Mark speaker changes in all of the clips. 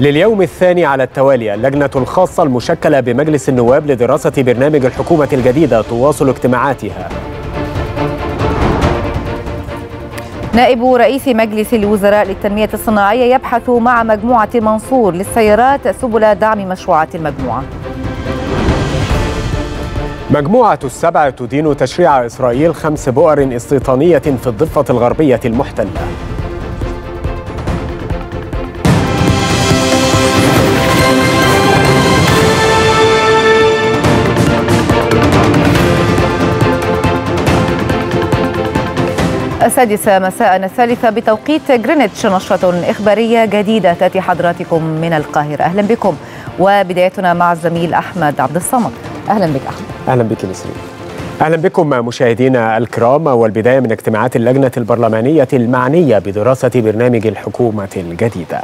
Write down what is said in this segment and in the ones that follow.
Speaker 1: لليوم الثاني على التوالي اللجنة الخاصة المشكلة بمجلس النواب لدراسة برنامج الحكومة الجديدة تواصل اجتماعاتها.
Speaker 2: نائب رئيس مجلس الوزراء للتنمية الصناعية يبحث مع مجموعة منصور للسيارات سبل دعم مشروعات المجموعة.
Speaker 1: مجموعة السبع تدين تشريع إسرائيل خمس بؤر استيطانية في الضفة الغربية المحتلة.
Speaker 2: السادسة مساء الثالثة بتوقيت جرينتش نشرة إخبارية جديدة تأتي حضراتكم من القاهرة. أهلا بكم. وبدايتنا مع الزميل أحمد عبد الصمد. أهلا بك أحمد.
Speaker 1: أهلا بك نسرين. أهلا بكم مشاهدينا الكرام. والبداية من اجتماعات اللجنة البرلمانية المعنية بدراسة برنامج الحكومة الجديدة.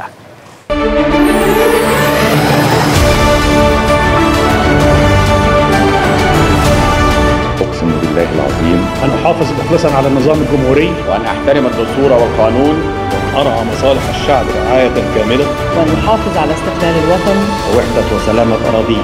Speaker 3: بالله العظيم.
Speaker 4: أن أحافظ مخلصا على النظام الجمهوري.
Speaker 3: وأن أحترم الدستور والقانون.
Speaker 4: أرعى مصالح الشعب رعاية كاملة.
Speaker 5: وأن يحافظ على استقلال الوطن.
Speaker 3: ووحدة وسلامة أراضيه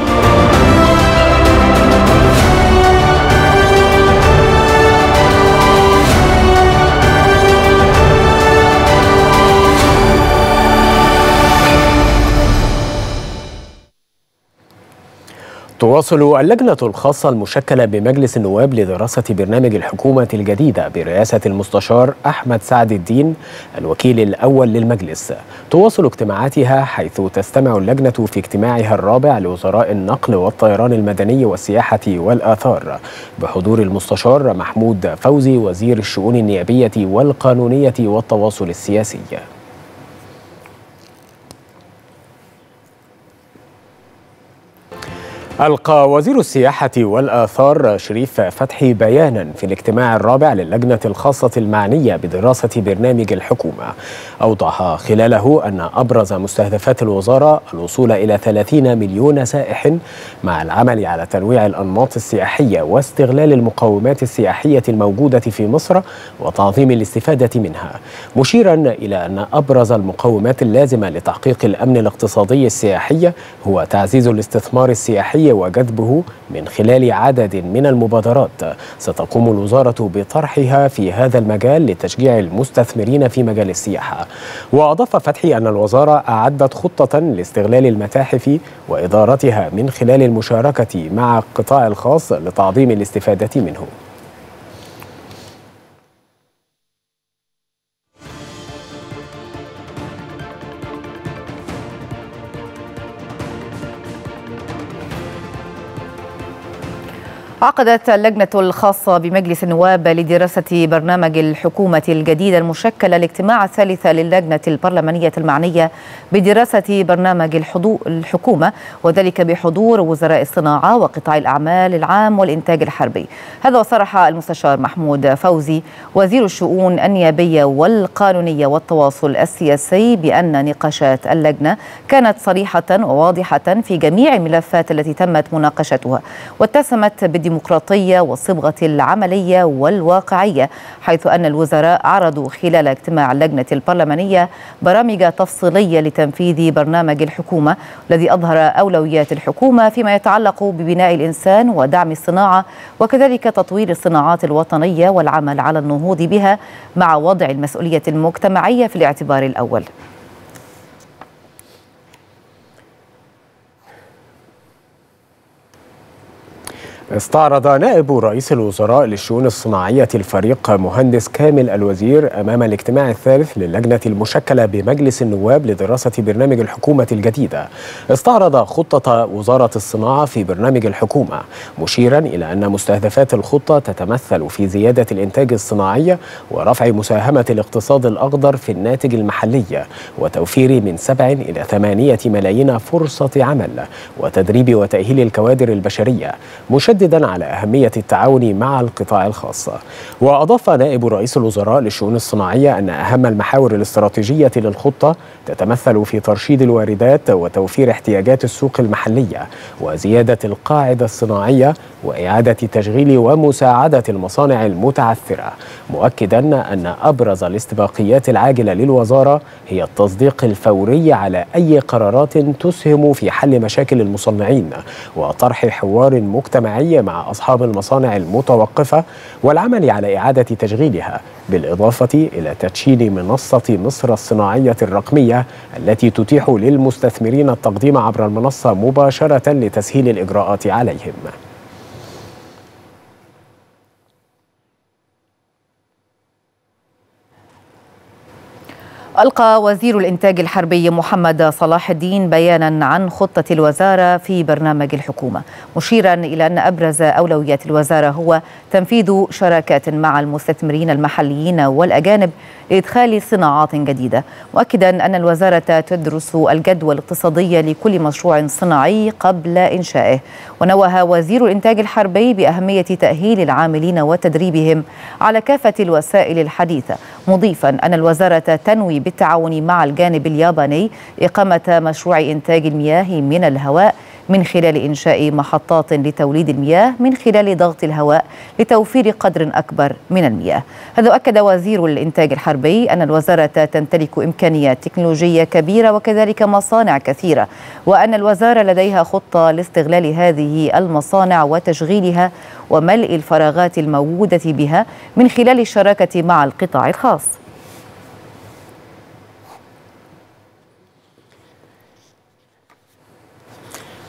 Speaker 1: تواصل اللجنة الخاصة المشكلة بمجلس النواب لدراسة برنامج الحكومة الجديدة برئاسة المستشار أحمد سعد الدين الوكيل الأول للمجلس. تواصل اجتماعاتها حيث تستمع اللجنة في اجتماعها الرابع لوزراء النقل والطيران المدني والسياحة والآثار. بحضور المستشار محمود فوزي وزير الشؤون النيابية والقانونية والتواصل السياسي. ألقى وزير السياحة والآثار شريف فتحي بيانا في الاجتماع الرابع للجنة الخاصة المعنية بدراسة برنامج الحكومة. أوضح خلاله أن أبرز مستهدفات الوزارة الوصول إلى 30 مليون سائح مع العمل على تنويع الأنماط السياحية واستغلال المقومات السياحية الموجودة في مصر وتعظيم الاستفادة منها. مشيرا إلى أن أبرز المقومات اللازمة لتحقيق الأمن الاقتصادي السياحي هو تعزيز الاستثمار السياحي وجذبه من خلال عدد من المبادرات. ستقوم الوزارة بطرحها في هذا المجال لتشجيع المستثمرين في مجال السياحة. وأضاف فتحي أن الوزارة أعدت خطة لاستغلال المتاحف وإدارتها من خلال المشاركة مع القطاع الخاص لتعظيم الاستفادة منه.
Speaker 2: عقدت اللجنة الخاصة بمجلس النواب لدراسة برنامج الحكومة الجديدة المشكلة الاجتماع الثالث للجنة البرلمانية المعنية بدراسة برنامج الحكومة وذلك بحضور وزراء الصناعة وقطاع الأعمال العام والإنتاج الحربي. هذا وصرح المستشار محمود فوزي وزير الشؤون النيابية والقانونية والتواصل السياسي بأن نقاشات اللجنة كانت صريحة وواضحة في جميع الملفات التي تمت مناقشتها واتسمت بالديمقراطية والصبغة العملية والواقعية حيث أن الوزراء عرضوا خلال اجتماع اللجنة البرلمانية برامج تفصيلية لتنفيذ برنامج الحكومة الذي أظهر أولويات الحكومة فيما يتعلق ببناء الإنسان ودعم الصناعة وكذلك تطوير الصناعات الوطنية والعمل على النهوض بها مع وضع المسؤولية المجتمعية في الاعتبار الأول.
Speaker 1: استعرض نائب رئيس الوزراء للشؤون الصناعية الفريق مهندس كامل الوزير أمام الاجتماع الثالث للجنة المشكلة بمجلس النواب لدراسة برنامج الحكومة الجديدة. استعرض خطة وزارة الصناعة في برنامج الحكومة مشيرا إلى أن مستهدفات الخطة تتمثل في زيادة الإنتاج الصناعي ورفع مساهمة الاقتصاد الأخضر في الناتج المحلي وتوفير من سبع إلى ثمانية ملايين فرصة عمل وتدريب وتأهيل الكوادر البشرية مشدد مشددا على أهمية التعاون مع القطاع الخاص. وأضاف نائب رئيس الوزراء للشؤون الصناعية أن أهم المحاور الاستراتيجية للخطة تتمثل في ترشيد الواردات وتوفير احتياجات السوق المحلية وزيادة القاعدة الصناعية وإعادة تشغيل ومساعدة المصانع المتعثرة مؤكدا أن أبرز الاستباقيات العاجلة للوزارة هي التصديق الفوري على أي قرارات تسهم في حل مشاكل المصنعين وطرح حوار مجتمعي مع أصحاب المصانع المتوقفة والعمل على إعادة تشغيلها بالإضافة إلى تدشين منصة مصر الصناعية الرقمية التي تتيح للمستثمرين التقديم عبر المنصة مباشرة لتسهيل الإجراءات عليهم.
Speaker 2: ألقى وزير الإنتاج الحربي محمد صلاح الدين بيانا عن خطة الوزارة في برنامج الحكومة مشيرا إلى أن أبرز أولويات الوزارة هو تنفيذ شراكات مع المستثمرين المحليين والأجانب لإدخال صناعات جديدة. مؤكدا أن الوزارة تدرس الجدوى الاقتصادية لكل مشروع صناعي قبل إنشائه. ونوه وزير الإنتاج الحربي بأهمية تأهيل العاملين وتدريبهم على كافة الوسائل الحديثة مضيفا أن الوزارة تنوي بالتعاون مع الجانب الياباني إقامة مشروع إنتاج المياه من الهواء من خلال إنشاء محطات لتوليد المياه من خلال ضغط الهواء لتوفير قدر أكبر من المياه. هذا أكد وزير الإنتاج الحربي أن الوزارة تمتلك إمكانيات تكنولوجية كبيرة وكذلك مصانع كثيرة وأن الوزارة لديها خطة لاستغلال هذه المصانع وتشغيلها وملء الفراغات الموجودة بها من خلال الشراكة مع القطاع الخاص.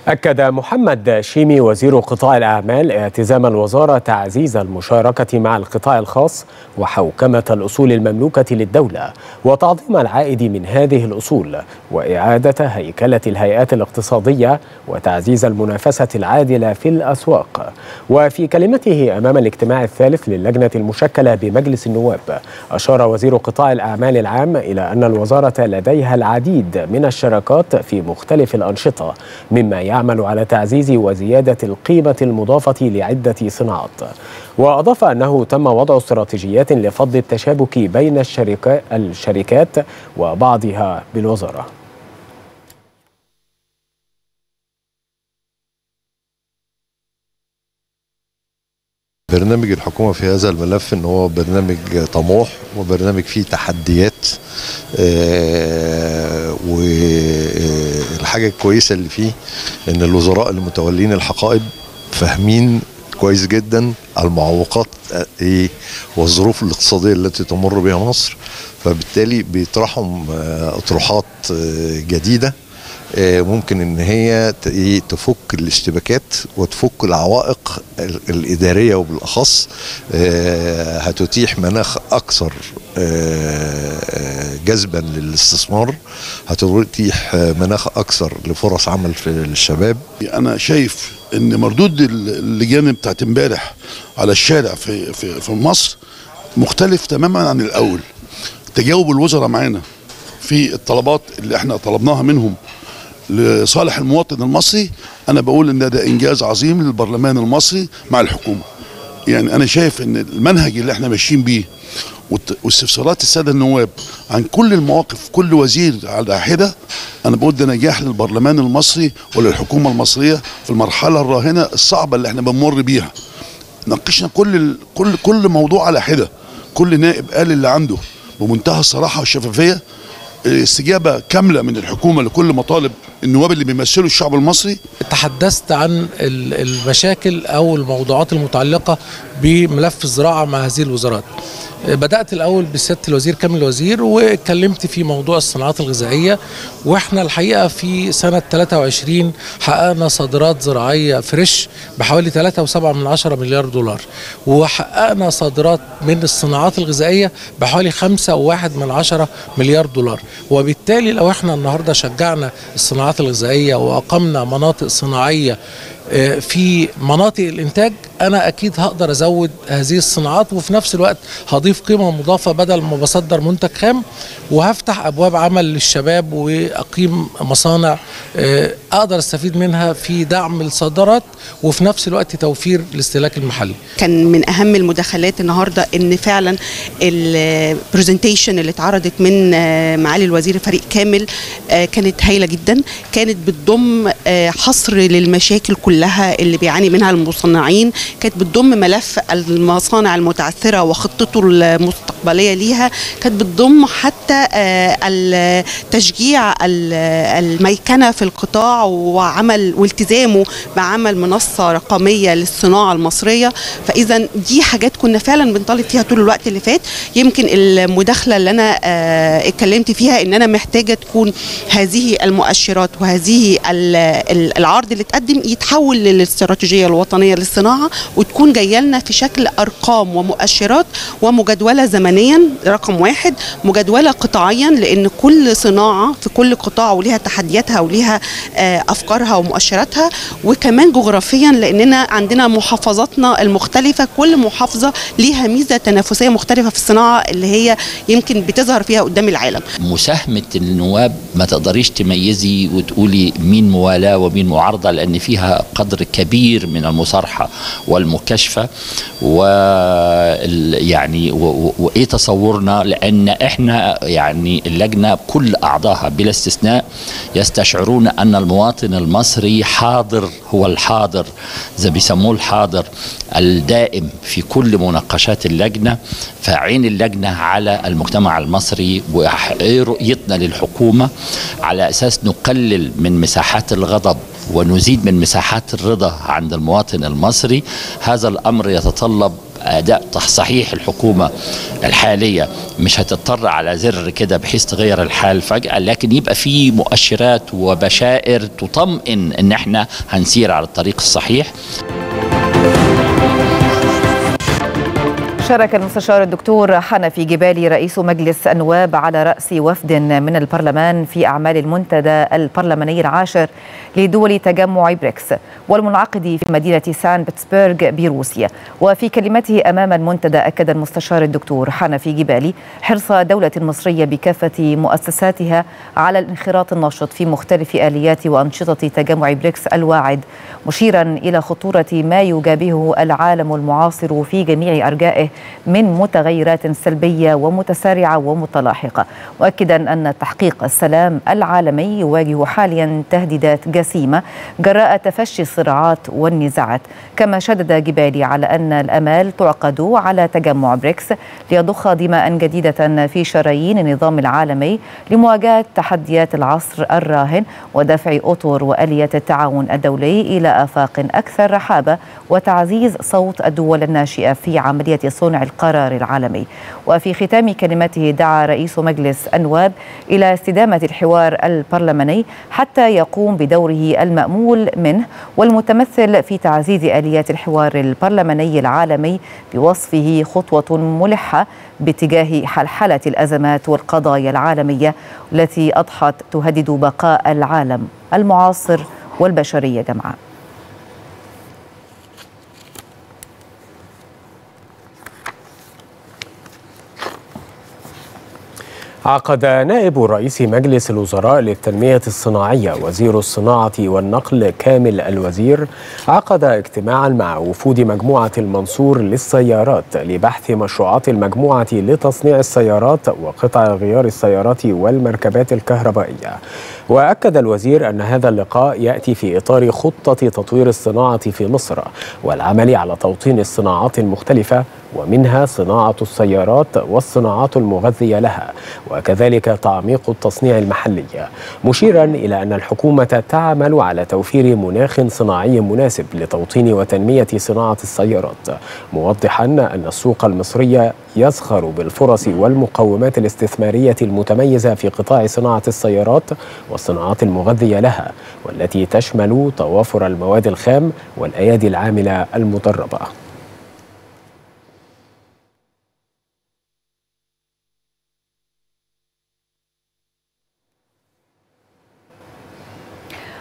Speaker 1: أكد محمد شيمي وزير قطاع الأعمال التزام الوزارة تعزيز المشاركة مع القطاع الخاص وحوكمة الأصول المملوكة للدولة وتعظيم العائد من هذه الأصول وإعادة هيكلة الهيئات الاقتصادية وتعزيز المنافسة العادلة في الأسواق. وفي كلمته أمام الاجتماع الثالث للجنة المشكلة بمجلس النواب أشار وزير قطاع الأعمال العام إلى أن الوزارة لديها العديد من الشراكات في مختلف الأنشطة مما يعمل على تعزيز وزيادة القيمة المضافة لعدة صناعات. وأضاف أنه تم وضع استراتيجيات لفض التشابك بين الشركات, وبعضها بالوزارة.
Speaker 6: برنامج الحكومة في هذا الملف إن هو برنامج طموح وبرنامج فيه تحديات آه والحاجة الكويسة اللي فيه إن الوزراء المتولين الحقائب فاهمين كويس جدا المعوقات إيه والظروف الاقتصادية التي تمر بها مصر فبالتالي بيطرحوا أطروحات جديدة. ممكن إن هي تفك الاشتباكات وتفك العوائق الإدارية وبالأخص هتتيح مناخ أكثر جذبا للاستثمار هتتيح مناخ أكثر لفرص عمل في الشباب.
Speaker 7: أنا شايف إن مردود اللجان بتاعت إمبارح على الشارع في في في مصر مختلف تماما عن الأول. تجاوب الوزراء معانا في الطلبات اللي إحنا طلبناها منهم لصالح المواطن المصري أنا بقول إن ده إنجاز عظيم للبرلمان المصري مع الحكومة. يعني أنا شايف إن المنهج اللي إحنا ماشيين بيه واستفسارات السادة النواب عن كل المواقف كل وزير على حدة أنا بقول ده نجاح للبرلمان المصري وللحكومة المصرية في المرحلة الراهنة الصعبة اللي إحنا بنمر بيها. ناقشنا كل كل كل موضوع على حدة. كل نائب قال اللي عنده. بمنتهى الصراحة والشفافية استجابة كاملة من الحكومة لكل مطالب النواب اللي بيمثلوا الشعب المصري.
Speaker 8: تحدثت عن المشاكل أو الموضوعات المتعلقة بملف الزراعة مع هذه الوزارات. بدأت الأول بسياده الوزير كامل الوزير واتكلمت في موضوع الصناعات الغذائية وإحنا الحقيقة في سنة 23 حققنا صادرات زراعية فريش بحوالي 3.7 من 10 مليار دولار وحققنا صادرات من الصناعات الغذائية بحوالي 5.1 من 10 مليار دولار. وبالتالي لو إحنا النهارده شجعنا الصناعات الغذائية وأقمنا مناطق صناعية في مناطق الإنتاج أنا أكيد هقدر أزود هذه الصناعات وفي نفس الوقت هضيف قيمة مضافة بدل ما بصدر منتج خام وهفتح أبواب عمل للشباب وأقيم مصانع آه، أقدر أستفيد منها في دعم الصادرات وفي نفس الوقت توفير الاستهلاك المحلي.
Speaker 9: كان من أهم المداخلات النهارده إن فعلا البرزنتيشن اللي اتعرضت من آه، معالي الوزير فريق كامل آه، كانت هايلة جدا كانت بتضم آه، حصر للمشاكل كلها. اللي بيعاني منها المصنعين كانت بتضم ملف المصانع المتعثرة وخطته المستقبلية ليها كانت بتضم حتى آه، التشجيع ال- الميكنة في القطاع وعمل والتزامه بعمل منصة رقمية للصناعة المصرية. فإذا دي حاجات كنا فعلا بنطالب فيها طول الوقت اللي فات. يمكن المداخلة اللي أنا آه، اتكلمت فيها إن أنا محتاجة تكون هذه المؤشرات وهذه ال- ال- العرض اللي اتقدم يتحول للاستراتيجية الوطنية للصناعة وتكون جاية لنا في شكل أرقام ومؤشرات ومجدولة زمنيا رقم واحد مجدولة قطاعيا لأن كل صناعة في كل قطاع وليها تحدياتها وليها آه، أفكارها ومؤشراتها وكمان جغرافيا لأننا عندنا محافظاتنا المختلفة كل محافظة ليها ميزة تنافسية مختلفة في الصناعة اللي هي يمكن بتظهر فيها قدام العالم.
Speaker 10: مساهمة النواب ما تقدريش تميزي وتقولي مين موالاة ومين معارضة لأن فيها قدر كبير من المصارحة والمكاشفة يعني وإيه تصورنا؟ لأن إحنا يعني اللجنة كل أعضائها بلا استثناء يستشعرون أن المواطن المصري حاضر هو الحاضر زي بيسموه الحاضر الدائم في كل مناقشات اللجنة فعين اللجنة على المجتمع المصري وإيه رؤيتنا للحكومة على أساس نقلل من مساحات الغضب ونزيد من مساحات الرضا عند المواطن المصري. هذا الأمر يتطلب أداء صحيح الحكومة الحالية مش هتضطر على زر كده بحيث تغير الحال فجأة لكن يبقى في مؤشرات وبشائر تطمئن إن إحنا هنسير على الطريق الصحيح.
Speaker 2: شارك المستشار الدكتور حنفي جبالي رئيس مجلس النواب على رأس وفد من البرلمان في أعمال المنتدى البرلماني العاشر لدول تجمع بريكس والمنعقد في مدينة سان بطرسبرغ بروسيا. وفي كلمته أمام المنتدى أكد المستشار الدكتور حنفي جبالي حرص دولة مصرية بكافة مؤسساتها على الانخراط النشط في مختلف آليات وأنشطة تجمع بريكس الواعد مشيرا إلى خطورة ما يجابهه العالم المعاصر في جميع أرجائه من متغيرات سلبية ومتسارعة ومتلاحقة. مؤكدا أن تحقيق السلام العالمي يواجه حاليا تهديدات جسيمة جراء تفشي الصراعات والنزاعات. كما شدد جبالي على أن الأمال تعقد على تجمع بريكس ليضخ دماء جديدة في شرايين النظام العالمي لمواجهة تحديات العصر الراهن ودفع أطر وآليات التعاون الدولي إلى آفاق أكثر رحابة وتعزيز صوت الدول الناشئة في عملية صنع القرار العالمي. وفي ختام كلمته دعا رئيس مجلس النواب إلى استدامة الحوار البرلماني حتى يقوم بدوره المأمول منه والمتمثل في تعزيز آليات الحوار البرلماني العالمي بوصفه خطوة ملحة باتجاه حلحلة الأزمات والقضايا العالمية التي أضحت تهدد بقاء العالم المعاصر والبشرية جمعاء.
Speaker 1: عقد نائب رئيس مجلس الوزراء للتنمية الصناعية وزير الصناعة والنقل كامل الوزير عقد اجتماعا مع وفود مجموعة المنصور للسيارات لبحث مشروعات المجموعة لتصنيع السيارات وقطع غيار السيارات والمركبات الكهربائية. وأكد الوزير أن هذا اللقاء يأتي في إطار خطة تطوير الصناعة في مصر والعمل على توطين الصناعات المختلفة ومنها صناعة السيارات والصناعات المغذية لها وكذلك تعميق التصنيع المحلي مشيرا إلى أن الحكومة تعمل على توفير مناخ صناعي مناسب لتوطين وتنمية صناعة السيارات موضحا أن السوق المصري يزخر بالفرص والمقومات الاستثمارية المتميزة في قطاع صناعة السيارات والصناعات المغذية لها والتي تشمل توافر المواد الخام والأيادي العاملة المدربة.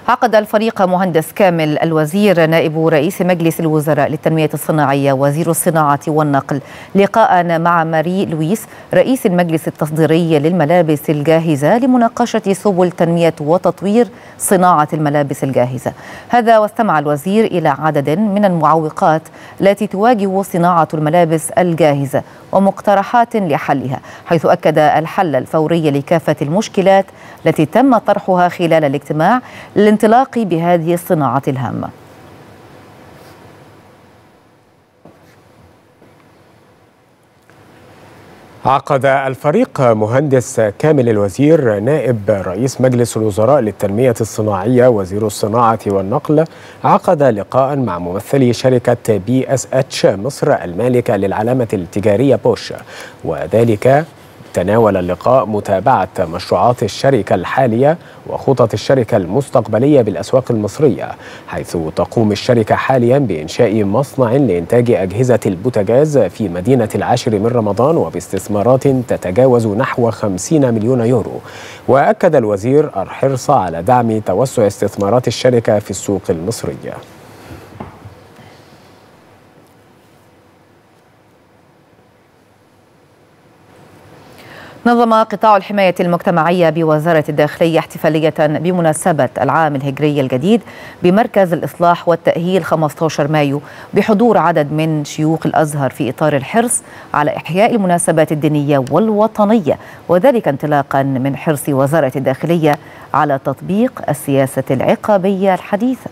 Speaker 2: عقد الفريق مهندس كامل الوزير نائب رئيس مجلس الوزراء للتنمية الصناعية وزير الصناعة والنقل. لقاء مع ماري لويس رئيس المجلس التصديري للملابس الجاهزة لمناقشة سبل تنمية وتطوير صناعة الملابس الجاهزة. هذا واستمع الوزير إلى عدد من المعوقات التي تواجه صناعة الملابس الجاهزة. ومقترحات لحلها حيث أكد الحل الفوري لكافة المشكلات التي تم طرحها خلال الاجتماع للانطلاق بهذه الصناعة الهامة.
Speaker 1: عقد الفريق مهندس كامل الوزير نائب رئيس مجلس الوزراء للتنمية الصناعية وزير الصناعة والنقل عقد لقاء مع ممثلي شركة BSH مصر المالكة للعلامة التجارية بوش. وذلك تناول اللقاء متابعة مشروعات الشركة الحالية وخطط الشركة المستقبلية بالأسواق المصرية حيث تقوم الشركة حاليا بإنشاء مصنع لإنتاج أجهزة البوتاجاز في مدينة العاشر من رمضان وباستثمارات تتجاوز نحو 50 مليون يورو. وأكد الوزير الحرص على دعم توسع استثمارات الشركة في السوق المصرية.
Speaker 2: نظم قطاع الحماية المجتمعية بوزارة الداخلية احتفالية بمناسبة العام الهجري الجديد بمركز الإصلاح والتأهيل 15 مايو بحضور عدد من شيوخ الأزهر في إطار الحرص على إحياء المناسبات الدينية والوطنية وذلك انطلاقا من حرص وزارة الداخلية على تطبيق السياسة العقابية الحديثة.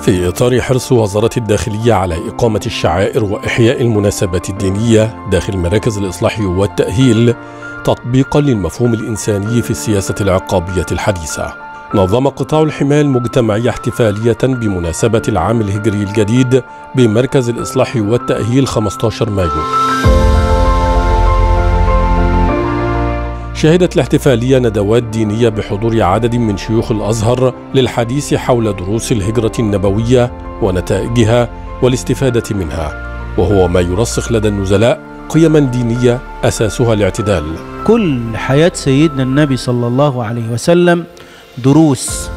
Speaker 11: في إطار حرص وزارة الداخلية على إقامة الشعائر وإحياء المناسبات الدينية داخل مراكز الإصلاح والتأهيل تطبيقا للمفهوم الإنساني في السياسة العقابية الحديثة. نظم قطاع الحماية المجتمعية احتفالية بمناسبة العام الهجري الجديد بمركز الإصلاح والتأهيل 15 مايو. شهدت الاحتفالية ندوات دينية بحضور عدد من شيوخ الأزهر للحديث حول دروس الهجرة النبوية ونتائجها والاستفادة منها وهو ما يرسخ لدى النزلاء قيما دينية أساسها الاعتدال.
Speaker 12: كل حياة سيدنا النبي صلى الله عليه وسلم دروس.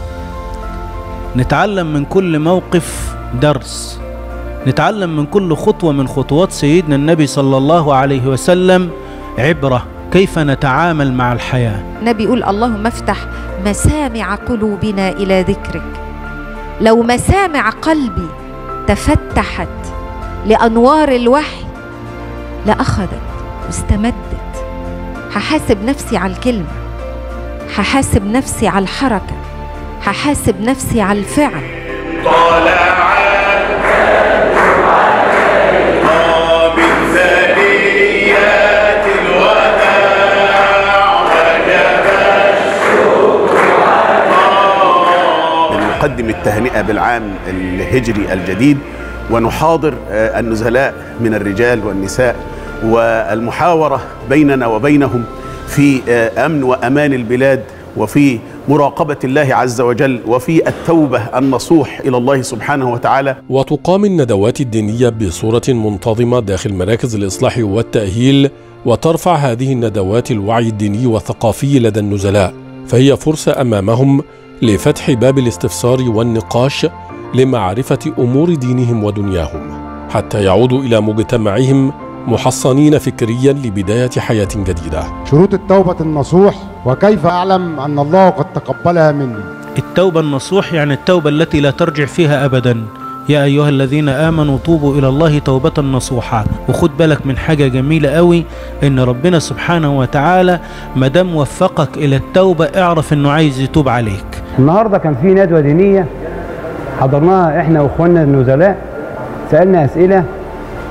Speaker 12: نتعلم من كل موقف درس. نتعلم من كل خطوة من خطوات سيدنا النبي صلى الله عليه وسلم عبرة. كيف نتعامل مع الحياة؟
Speaker 13: النبي يقول اللهم افتح مسامع قلوبنا إلى ذكرك. لو مسامع قلبي تفتحت لأنوار الوحي لأخذت واستمدت. هحاسب نفسي على الكلمة هحاسب نفسي على الحركة هحاسب نفسي على الفعل.
Speaker 14: طلع
Speaker 15: التهنئة بالعام الهجري الجديد ونحاضر النزلاء من الرجال والنساء والمحاورة بيننا وبينهم في أمن وأمان البلاد وفي مراقبة الله عز وجل وفي التوبة النصوح إلى الله سبحانه وتعالى.
Speaker 11: وتقام الندوات الدينية بصورة منتظمة داخل مراكز الإصلاح والتأهيل وترفع هذه الندوات الوعي الديني والثقافي لدى النزلاء فهي فرصة أمامهم لفتح باب الاستفسار والنقاش لمعرفة أمور دينهم ودنياهم حتى يعودوا إلى مجتمعهم محصنين فكريا لبداية حياة جديدة.
Speaker 16: شروط التوبة النصوح وكيف أعلم أن الله قد تقبلها مني؟
Speaker 12: التوبة النصوح يعني التوبة التي لا ترجع فيها أبدا. يا أيها الذين آمنوا توبوا إلى الله توبة نصوحا وخد بالك من حاجة جميلة قوي إن ربنا سبحانه وتعالى مدام وفقك إلى التوبة اعرف إنه عايز يتوب عليك.
Speaker 17: النهارده كان في ندوة دينية حضرناها إحنا واخواننا النزلاء سألنا أسئلة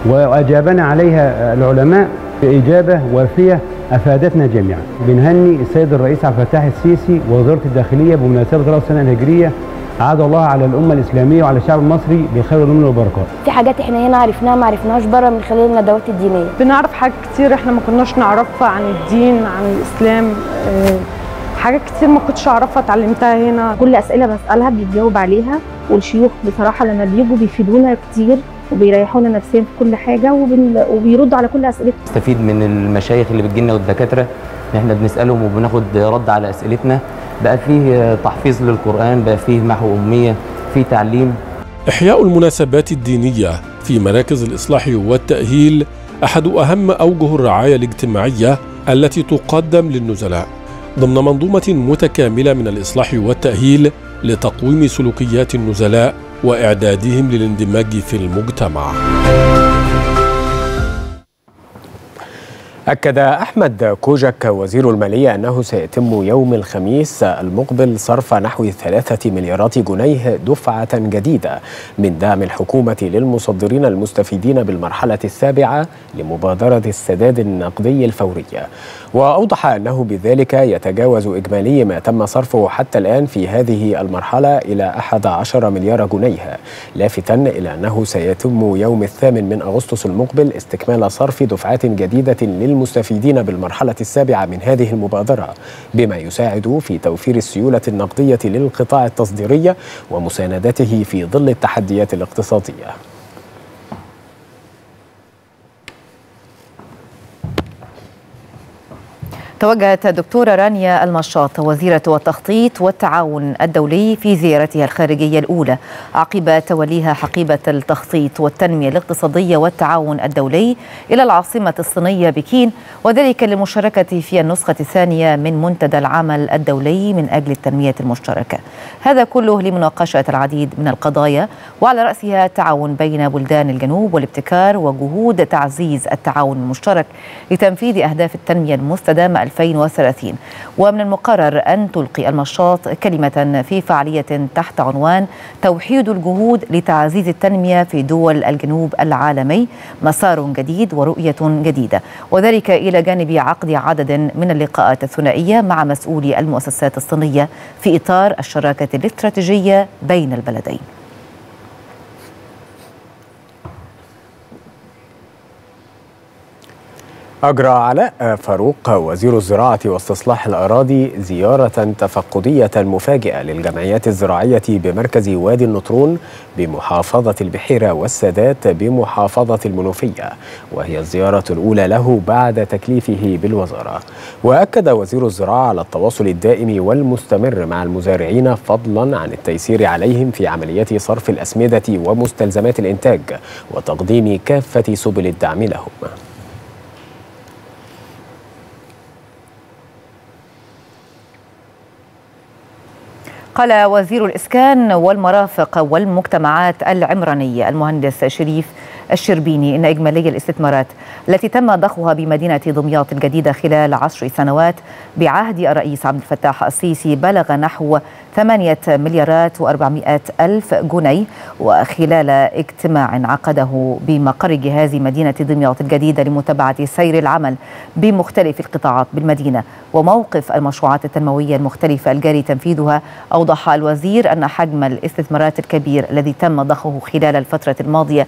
Speaker 17: وأجابنا عليها العلماء بإجابة وافية أفادتنا جميعا. بنهني السيد الرئيس عبد الفتاح السيسي ووزارة الداخلية بمناسبة رأس السنة الهجرية عاد الله على الأمة الإسلامية وعلى الشعب المصري بالخير والأمن والبركات.
Speaker 18: في حاجات إحنا هنا عرفناها ما عرفناهاش بره من خلال الندوات الدينية.
Speaker 19: بنعرف حاجات كتير إحنا ما كناش نعرفها عن الدين عن الإسلام آه
Speaker 14: حاجات كتير ما كنتش أعرفها اتعلمتها هنا.
Speaker 18: كل أسئلة بسألها بيجاوب عليها والشيوخ بصراحة لما بيجوا بيفيدونا كتير وبيريحونا نفسيا في كل حاجة وبن... وبيردوا على كل أسئلتنا.
Speaker 19: نستفيد من المشايخ اللي بتجيلنا والدكاترة إن إحنا بنسألهم وبناخد رد على أسئلتنا. بقى فيه تحفيظ للقرآن بقى فيه محو أمية في تعليم.
Speaker 11: إحياء المناسبات الدينية في مراكز الإصلاح والتأهيل أحد أهم أوجه الرعاية الاجتماعية التي تقدم للنزلاء. ضمن منظومة متكاملة من الإصلاح والتأهيل لتقويم سلوكيات النزلاء وإعدادهم للاندماج في المجتمع.
Speaker 1: أكد أحمد كوجك وزير المالية أنه سيتم يوم الخميس المقبل صرف نحو ثلاثة مليارات جنيه دفعة جديدة من دعم الحكومة للمصدرين المستفيدين بالمرحلة السابعة لمبادرة السداد النقدي الفورية وأوضح أنه بذلك يتجاوز إجمالي ما تم صرفه حتى الآن في هذه المرحلة إلى 11 مليار جنيه لافتا إلى أنه سيتم يوم الثامن من أغسطس المقبل استكمال صرف دفعات جديدة للمستفيدين بالمرحلة السابعة من هذه المبادرة بما يساعد في توفير السيولة النقدية للقطاع التصديري ومساندته في ظل التحديات الاقتصادية.
Speaker 2: توجهت الدكتورة رانيا المشاط وزيرة التخطيط والتعاون الدولي في زيارتها الخارجية الأولى عقب توليها حقيبة التخطيط والتنمية الاقتصادية والتعاون الدولي إلى العاصمة الصينية بكين وذلك للمشاركة في النسخة الثانية من منتدى العمل الدولي من أجل التنمية المشتركة. هذا كله لمناقشة العديد من القضايا وعلى رأسها التعاون بين بلدان الجنوب والابتكار وجهود تعزيز التعاون المشترك لتنفيذ أهداف التنمية المستدامة 2030 ومن المقرر أن تلقي المشاط كلمة في فعالية تحت عنوان توحيد الجهود لتعزيز التنمية في دول الجنوب العالمي مسار جديد ورؤية جديدة. وذلك إلى جانب عقد عدد من اللقاءات الثنائية مع مسؤولي المؤسسات الصينية في إطار الشراكة الاستراتيجية بين البلدين.
Speaker 1: أجرى علاء فاروق وزير الزراعة واستصلاح الأراضي زيارة تفقدية مفاجئة للجمعيات الزراعية بمركز وادي النطرون بمحافظة البحيرة والسادات بمحافظة المنوفية وهي الزيارة الأولى له بعد تكليفه بالوزارة. وأكد وزير الزراعة على التواصل الدائم والمستمر مع المزارعين فضلا عن التيسير عليهم في عمليات صرف الأسمدة ومستلزمات الإنتاج وتقديم كافة سبل الدعم لهم.
Speaker 2: قال وزير الإسكان والمرافق والمجتمعات العمرانية المهندس شريف الشربيني إن إجمالي الاستثمارات التي تم ضخها بمدينة دمياط الجديدة خلال عشر سنوات بعهد الرئيس عبد الفتاح السيسي بلغ نحو ثمانية مليارات وأربعمائة ألف جنيه وخلال اجتماع عقده بمقر جهاز مدينة دمياط الجديدة لمتابعة سير العمل بمختلف القطاعات بالمدينة. وموقف المشروعات التنموية المختلفة الجاري تنفيذها أوضح الوزير أن حجم الاستثمارات الكبير الذي تم ضخه خلال الفترة الماضية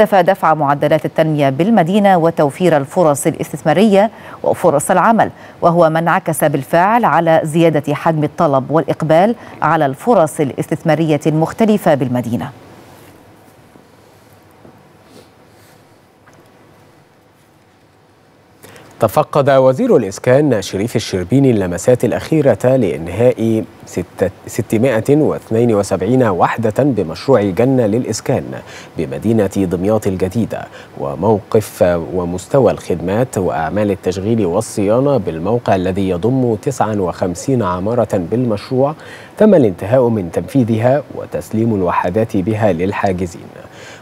Speaker 2: استهدف دفع معدلات التنمية بالمدينة وتوفير الفرص الاستثمارية وفرص العمل وهو ما انعكس بالفعل على زيادة حجم الطلب والإقبال على الفرص الاستثمارية المختلفة بالمدينة.
Speaker 1: تفقد وزير الإسكان شريف الشربيني اللمسات الأخيرة لإنهاء 672 وحدة بمشروع جنة للإسكان بمدينة دمياط الجديدة وموقف ومستوى الخدمات وأعمال التشغيل والصيانة بالموقع الذي يضم 59 عمارة بالمشروع تم الانتهاء من تنفيذها وتسليم الوحدات بها للحاجزين.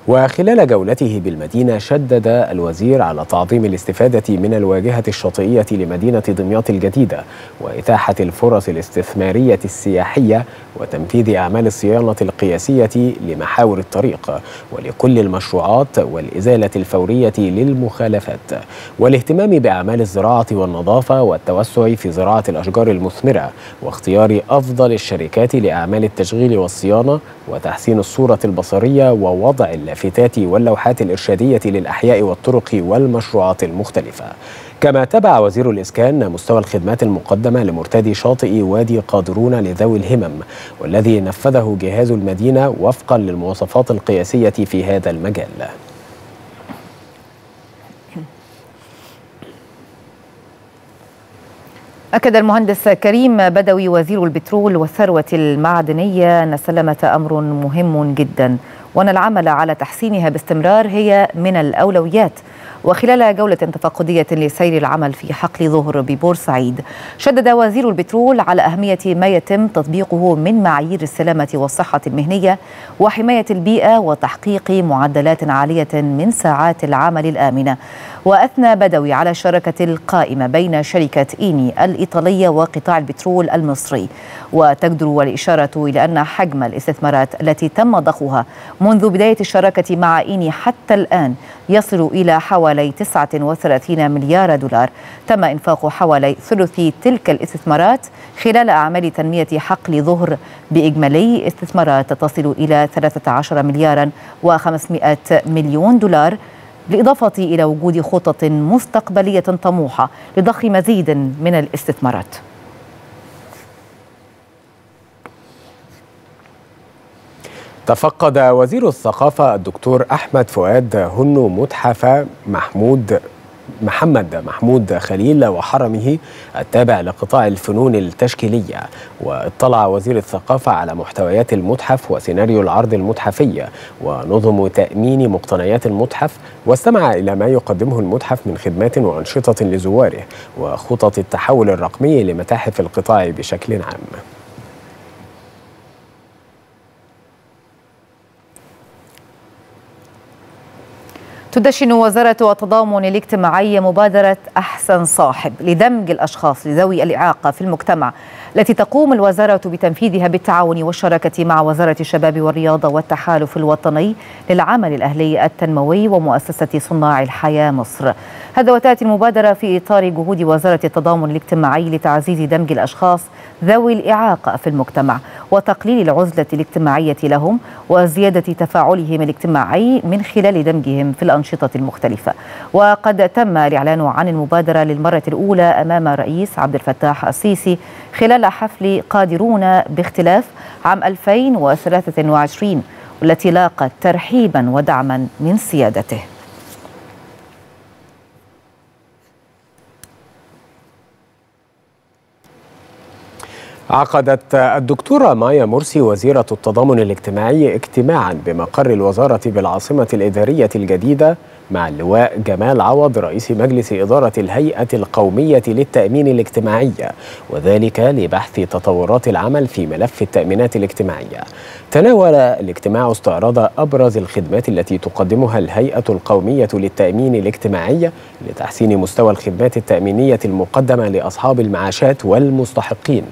Speaker 1: وخلال جولته بالمدينة شدد الوزير على تعظيم الاستفادة من الواجهة الشاطئية لمدينة دمياط الجديدة وإتاحة الفرص الاستثمارية السياحية وتنفيذ أعمال الصيانة القياسية لمحاور الطريق ولكل المشروعات والإزالة الفورية للمخالفات والاهتمام بأعمال الزراعة والنظافة والتوسع في زراعة الأشجار المثمرة واختيار أفضل الشركات لأعمال التشغيل والصيانة وتحسين الصورة البصرية ووضع اللافتات واللوحات الإرشادية للأحياء والطرق والمشروعات المختلفة. كما تبع وزير الإسكان مستوى الخدمات المقدمة لمرتدي شاطئ وادي قادرون لذوي الهمم والذي نفذه جهاز المدينة وفقا للمواصفات القياسية في هذا المجال.
Speaker 2: أكد المهندس كريم بدوي وزير البترول والثروة المعدنية أن السلامة أمر مهم جدا. وأن العمل على تحسينها باستمرار هي من الأولويات. وخلال جولة تفقدية لسير العمل في حقل ظهر ببورسعيد شدد وزير البترول على أهمية ما يتم تطبيقه من معايير السلامة والصحة المهنية وحماية البيئة وتحقيق معدلات عالية من ساعات العمل الآمنة. وأثنى بدوي على الشراكة القائمة بين شركة إيني الإيطالية وقطاع البترول المصري. وتجدر الإشارة إلى أن حجم الاستثمارات التي تم ضخها منذ بداية الشراكة مع إيني حتى الآن يصل إلى حوالي 39 مليار دولار. تم إنفاق حوالي ثلث تلك الاستثمارات خلال أعمال تنمية حقل ظهر بإجمالي استثمارات تصل إلى 13 مليارا و500 مليون دولار. بالإضافة إلى وجود خطط مستقبلية طموحة لضخ مزيد من الاستثمارات.
Speaker 1: تفقد وزير الثقافة الدكتور أحمد فؤاد هنو متحف محمود محمد محمود خليل وحرمه التابع لقطاع الفنون التشكيلية. واطلع وزير الثقافة على محتويات المتحف وسيناريو العرض المتحفي ونظم تأمين مقتنيات المتحف. واستمع إلى ما يقدمه المتحف من خدمات وأنشطة لزواره وخطط التحول الرقمي لمتاحف القطاع بشكل عام.
Speaker 2: تدشن وزارة التضامن الاجتماعي مبادرة أحسن صاحب لدمج الأشخاص ذوي الإعاقة في المجتمع التي تقوم الوزارة بتنفيذها بالتعاون والشراكة مع وزارة الشباب والرياضة والتحالف الوطني للعمل الأهلي التنموي ومؤسسة صناع الحياة مصر. هذا وتأتي المبادرة في إطار جهود وزارة التضامن الاجتماعي لتعزيز دمج الأشخاص ذوي الإعاقة في المجتمع. وتقليل العزلة الاجتماعية لهم وزيادة تفاعلهم الاجتماعي من خلال دمجهم في الأنشطة المختلفة. وقد تم الإعلان عن المبادرة للمرة الأولى أمام الرئيس عبد الفتاح السيسي خلال حفل قادرون باختلاف عام 2023 والتي لاقت ترحيبا ودعما من سيادته.
Speaker 1: عقدت الدكتورة مايا مرسي وزيرة التضامن الاجتماعي اجتماعا بمقر الوزارة بالعاصمة الإدارية الجديدة مع اللواء جمال عوض رئيس مجلس إدارة الهيئة القومية للتأمين الاجتماعي وذلك لبحث تطورات العمل في ملف التأمينات الاجتماعية. تناول الاجتماع استعراض أبرز الخدمات التي تقدمها الهيئة القومية للتأمين الاجتماعي لتحسين مستوى الخدمات التأمينية المقدمة لأصحاب المعاشات والمستحقين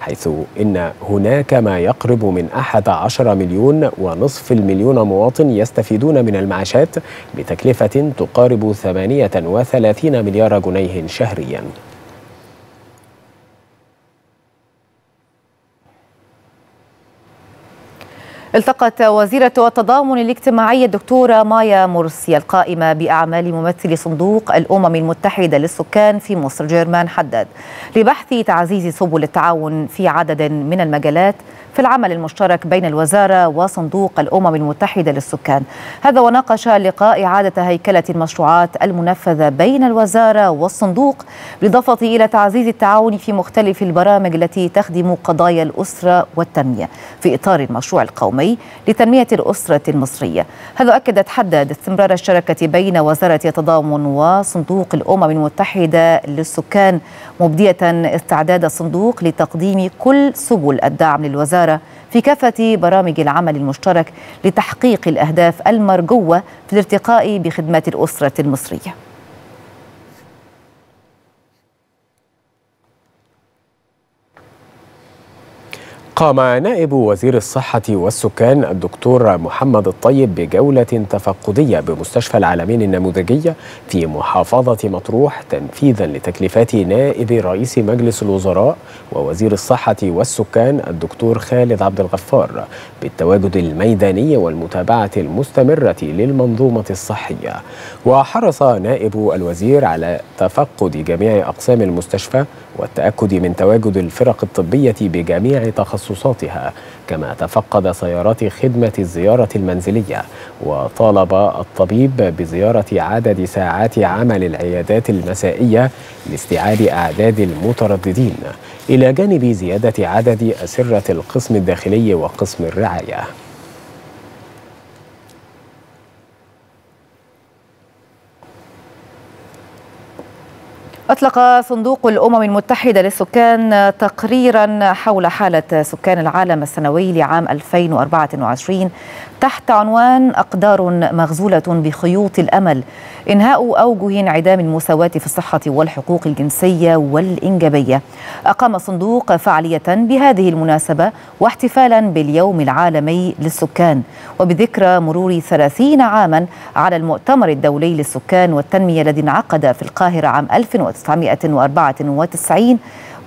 Speaker 1: حيث إن هناك ما يقرب من 11 مليون ونصف المليون مواطن يستفيدون من المعاشات بتكلفة تقارب 38 مليار جنيه شهرياً.
Speaker 2: التقت وزيرة التضامن الاجتماعي الدكتورة مايا مرسي القائمة بأعمال ممثل صندوق الأمم المتحدة للسكان في مصر جيرمان حداد لبحث تعزيز سبل التعاون في عدد من المجالات في العمل المشترك بين الوزارة وصندوق الأمم المتحدة للسكان. هذا وناقش اللقاء إعادة هيكلة المشروعات المنفذة بين الوزارة والصندوق بالإضافة إلى تعزيز التعاون في مختلف البرامج التي تخدم قضايا الأسرة والتنمية في إطار المشروع القومي لتنمية الأسرة المصرية. هذا أكدت حدد استمرار الشراكة بين وزارة التضامن وصندوق الأمم المتحدة للسكان مبدية استعداد الصندوق لتقديم كل سبل الدعم للوزارة في كافة برامج العمل المشترك لتحقيق الأهداف المرجوة في الارتقاء بخدمات الأسرة المصرية.
Speaker 1: قام نائب وزير الصحة والسكان الدكتور محمد الطيب بجولة تفقدية بمستشفى العالمين النموذجية في محافظة مطروح تنفيذا لتكليفات نائب رئيس مجلس الوزراء ووزير الصحة والسكان الدكتور خالد عبد الغفار بالتواجد الميداني والمتابعة المستمرة للمنظومة الصحية. وحرص نائب الوزير على تفقد جميع أقسام المستشفى والتأكد من تواجد الفرق الطبية بجميع تخصصاتها كما تفقد سيارات خدمة الزيارة المنزلية وطالب الطبيب بزيارة عدد ساعات عمل العيادات المسائية لاستيعاب أعداد المترددين إلى جانب زيادة عدد أسرة القسم الداخلي وقسم الرعاية.
Speaker 2: أطلق صندوق الأمم المتحدة للسكان تقريرا حول حالة سكان العالم السنوي لعام 2024 تحت عنوان أقدار مغزولة بخيوط الأمل. إنهاء أوجه انعدام المساواة في الصحة والحقوق الجنسية والإنجابية. أقام الصندوق فعالية بهذه المناسبة واحتفالا باليوم العالمي للسكان وبذكرى مرور 30 عاما على المؤتمر الدولي للسكان والتنمية الذي انعقد في القاهرة عام 1994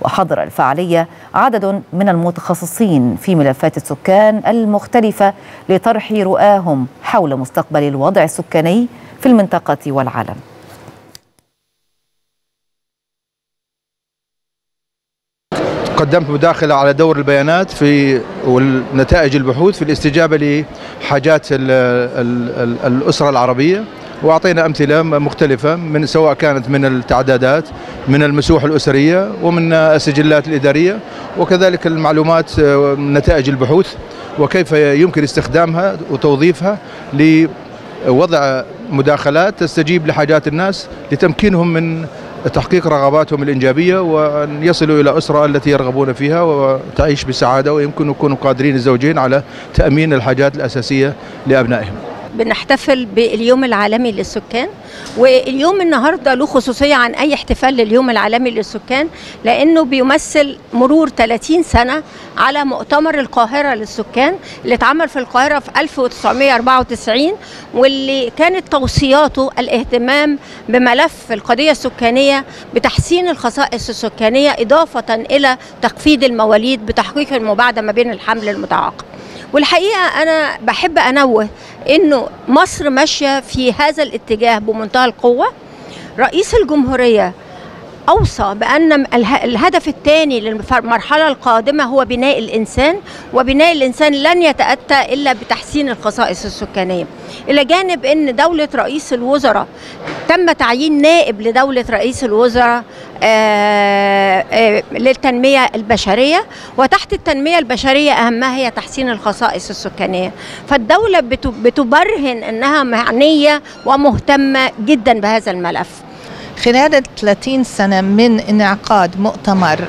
Speaker 2: وحضر الفعالية عدد من المتخصصين في ملفات السكان المختلفة لطرح رؤاهم حول مستقبل الوضع السكاني في المنطقة والعالم.
Speaker 20: قدمت مداخلة على دور البيانات في ونتائج البحوث في الاستجابة لحاجات ال ال ال الأسرة العربية وأعطينا أمثلة مختلفة من سواء كانت من التعدادات من المسوح الأسرية ومن السجلات الإدارية وكذلك المعلومات نتائج البحوث وكيف يمكن استخدامها وتوظيفها لوضع مداخلات تستجيب لحاجات الناس لتمكينهم من تحقيق رغباتهم الإنجابية وأن يصلوا إلى أسرة التي يرغبون فيها وتعيش بسعادة ويمكن يكونوا قادرين الزوجين على تأمين الحاجات الأساسية لأبنائهم.
Speaker 21: بنحتفل باليوم العالمي للسكان واليوم النهارده له خصوصية عن أي احتفال لليوم العالمي للسكان لأنه بيمثل مرور 30 سنة على مؤتمر القاهرة للسكان اللي اتعمل في القاهرة في 1994 واللي كانت توصياته الاهتمام بملف القضية السكانية بتحسين الخصائص السكانية إضافة إلى تخفيض المواليد بتحقيق المباعدة ما بين الحمل المتعاقب. والحقيقة أنا بحب أنوه إنه مصر ماشية في هذا الاتجاه بمنتهى القوة. رئيس الجمهورية أوصى بأن الهدف الثاني للمرحلة القادمة هو بناء الإنسان وبناء الإنسان لن يتأتى إلا بتحسين الخصائص السكانية. إلى جانب إن دولة رئيس الوزراء تم تعيين نائب لدولة رئيس الوزراء آآ آآ للتنمية البشرية وتحت التنمية البشرية أهمها هي تحسين الخصائص السكانية. فالدولة بتبرهن إنها معنية ومهتمة جدا بهذا الملف.
Speaker 22: خلال 30 سنة من انعقاد مؤتمر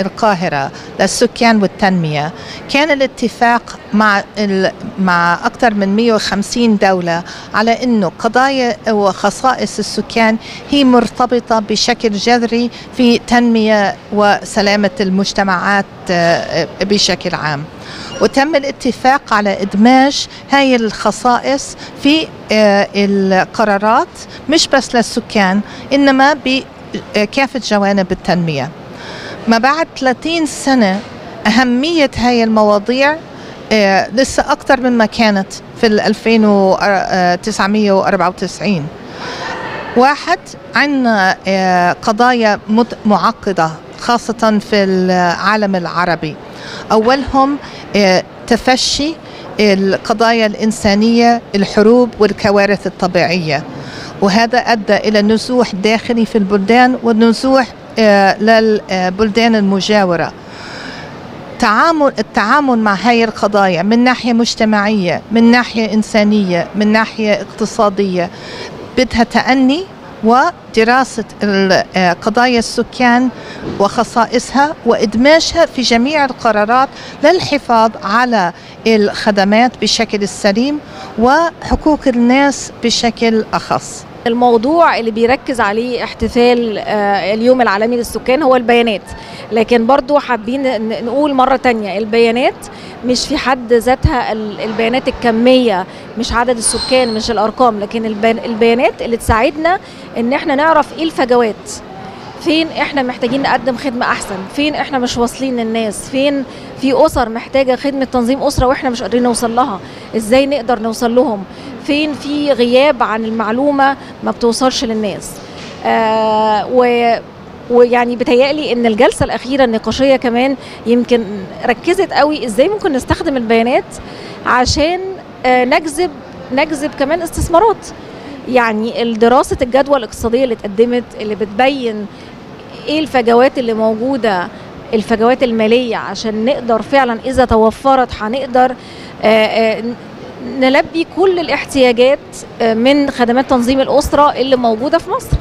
Speaker 22: القاهرة للسكان والتنمية كان الاتفاق مع مع أكثر من 150 دولة على أنه قضايا وخصائص السكان هي مرتبطة بشكل جذري في تنمية وسلامة المجتمعات بشكل عام. وتم الاتفاق على إدماج هاي الخصائص في القرارات مش بس للسكان إنما بكافة جوانب التنمية. ما بعد 30 سنة أهمية هاي المواضيع لسه أكثر مما كانت في 1994 واحد عندنا قضايا معقدة خاصة في العالم العربي. أولهم تفشي القضايا الإنسانية الحروب والكوارث الطبيعية. وهذا أدى إلى نزوح داخلي في البلدان والنزوح للبلدان المجاورة. تعامل التعامل مع هاي القضايا من ناحية مجتمعية من ناحية إنسانية من ناحية اقتصادية بدها تأني ودراسة قضايا السكان وخصائصها وإدماجها في جميع القرارات للحفاظ على الخدمات بشكل السليم وحقوق الناس بشكل أخص.
Speaker 23: الموضوع اللي بيركز عليه احتفال آه، اليوم العالمي للسكان هو البيانات. لكن برضو حابين نقول مرة تانية البيانات مش في حد ذاتها ال- البيانات الكمية مش عدد السكان مش الأرقام. لكن البيان- البيانات اللي تساعدنا إن إحنا نعرف إيه الفجوات. فين إحنا محتاجين نقدم خدمة أحسن؟ فين إحنا مش واصلين للناس؟ فين في أسر محتاجة خدمة تنظيم أسرة وإحنا مش قادرين نوصل لها؟ إزاي نقدر نوصل لهم؟ فين في غياب عن المعلومة ما بتوصلش للناس؟ آه و ويعني بتهيألي إن الجلسة الأخيرة النقاشية كمان يمكن ركزت قوي إزاي ممكن نستخدم البيانات عشان آه نجذب نجذب كمان استثمارات. يعني دراسة الجدوى الاقتصادية اللي اتقدمت اللي بتبين إيه الفجوات اللي موجودة الفجوات المالية عشان نقدر فعلا إذا توفرت هنقدر آه، آه، نلبي كل الاحتياجات آه، من خدمات تنظيم الأسرة اللي موجودة في مصر.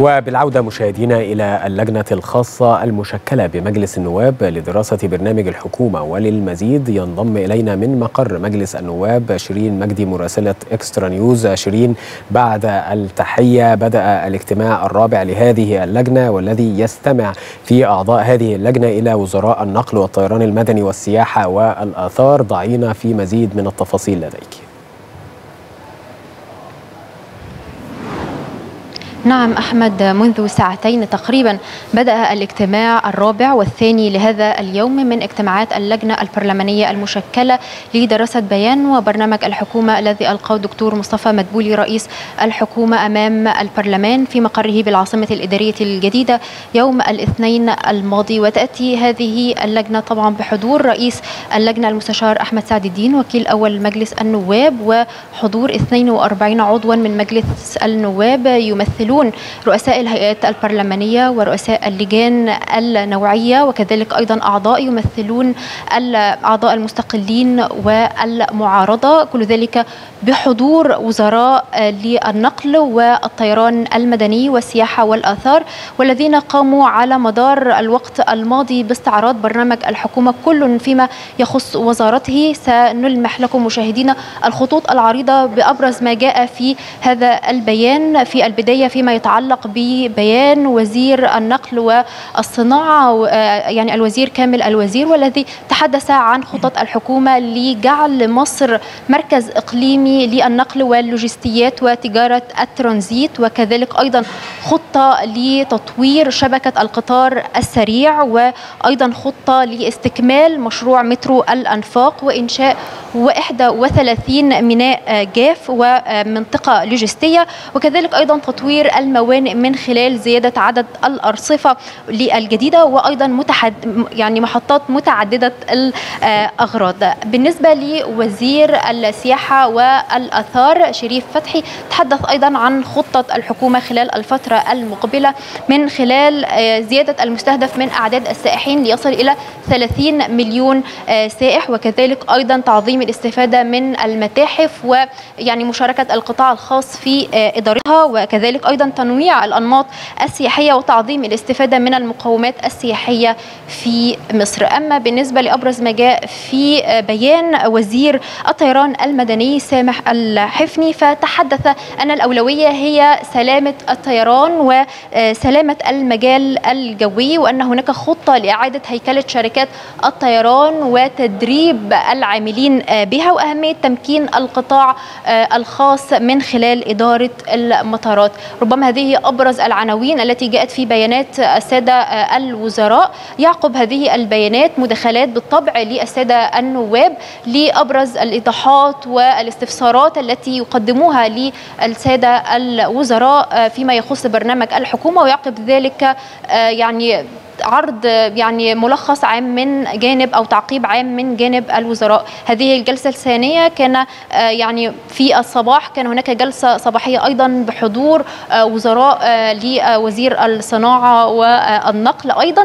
Speaker 1: وبالعودة مشاهدينا إلى اللجنة الخاصة المشكلة بمجلس النواب لدراسة برنامج الحكومة. وللمزيد ينضم إلينا من مقر مجلس النواب شيرين مجدي مراسلة إكسترا نيوز. شيرين بعد التحية بدأ الاجتماع الرابع لهذه اللجنة والذي يستمع في أعضاء هذه اللجنة إلى وزراء النقل والطيران المدني والسياحة والآثار. ضعينا في مزيد من التفاصيل لديك.
Speaker 24: نعم أحمد منذ ساعتين تقريبا بدأ الاجتماع الرابع والثاني لهذا اليوم من اجتماعات اللجنة البرلمانية المشكلة لدراسة بيان وبرنامج الحكومة الذي ألقاه الدكتور مصطفى مدبولي رئيس الحكومة أمام البرلمان في مقره بالعاصمة الإدارية الجديدة يوم الاثنين الماضي. وتأتي هذه اللجنة طبعا بحضور رئيس اللجنة المستشار أحمد سعد الدين وكيل أول مجلس النواب وحضور 42 عضوا من مجلس النواب يمثلون رؤساء الهيئات البرلمانية ورؤساء اللجان النوعية وكذلك أيضا أعضاء يمثلون الأعضاء المستقلين والمعارضة كل ذلك بحضور وزراء للنقل والطيران المدني والسياحة والآثار والذين قاموا على مدار الوقت الماضي باستعراض برنامج الحكومة. كل فيما يخص وزارته سنلمح لكم مشاهدينا الخطوط العريضة بأبرز ما جاء في هذا البيان في البداية فيما يتعلق ببيان وزير النقل والصناعة يعني الوزير كامل الوزير والذي تحدث عن خطط الحكومة لجعل مصر مركز إقليمي للنقل واللوجستيات وتجارة الترانزيت وكذلك أيضا خطة لتطوير شبكة القطار السريع وأيضا خطة لاستكمال مشروع مترو الأنفاق وإنشاء 31 ميناء جاف ومنطقة لوجستية وكذلك أيضا تطوير الموانئ من خلال زيادة عدد الأرصفة للجديدة وأيضا متحد يعني محطات متعددة الأغراض. بالنسبة لوزير السياحة والأثار شريف فتحي تحدث أيضا عن خطة الحكومة خلال الفترة المقبلة من خلال زيادة المستهدف من أعداد السائحين ليصل إلى 30 مليون سائح وكذلك أيضا تعظيم الاستفادة من المتاحف ويعني مشاركة القطاع الخاص في إدارتها وكذلك أيضا تنويع الأنماط السياحية وتعظيم الاستفادة من المقومات السياحية في مصر. أما بالنسبة لأبرز ما جاء في بيان وزير الطيران المدني سامح الحفني فتحدث أن الأولوية هي سلامة الطيران وسلامة المجال الجوي وأن هناك خطة لإعادة هيكلة شركات الطيران وتدريب العاملين بها وأهمية تمكين القطاع الخاص من خلال إدارة المطارات. ربما هذه أبرز العناوين التي جاءت في بيانات السادة الوزراء. يعقب هذه البيانات مداخلات بالطبع للسادة النواب لأبرز الإيضاحات والاستفسارات التي يقدموها للسادة الوزراء فيما يخص برنامج الحكومة ويعقب ذلك يعني عرض يعني ملخص عام من جانب أو تعقيب عام من جانب الوزراء. هذه الجلسة الثانية كان يعني في الصباح كان هناك جلسة صباحية أيضا بحضور وزراء لوزير الصناعة والنقل أيضا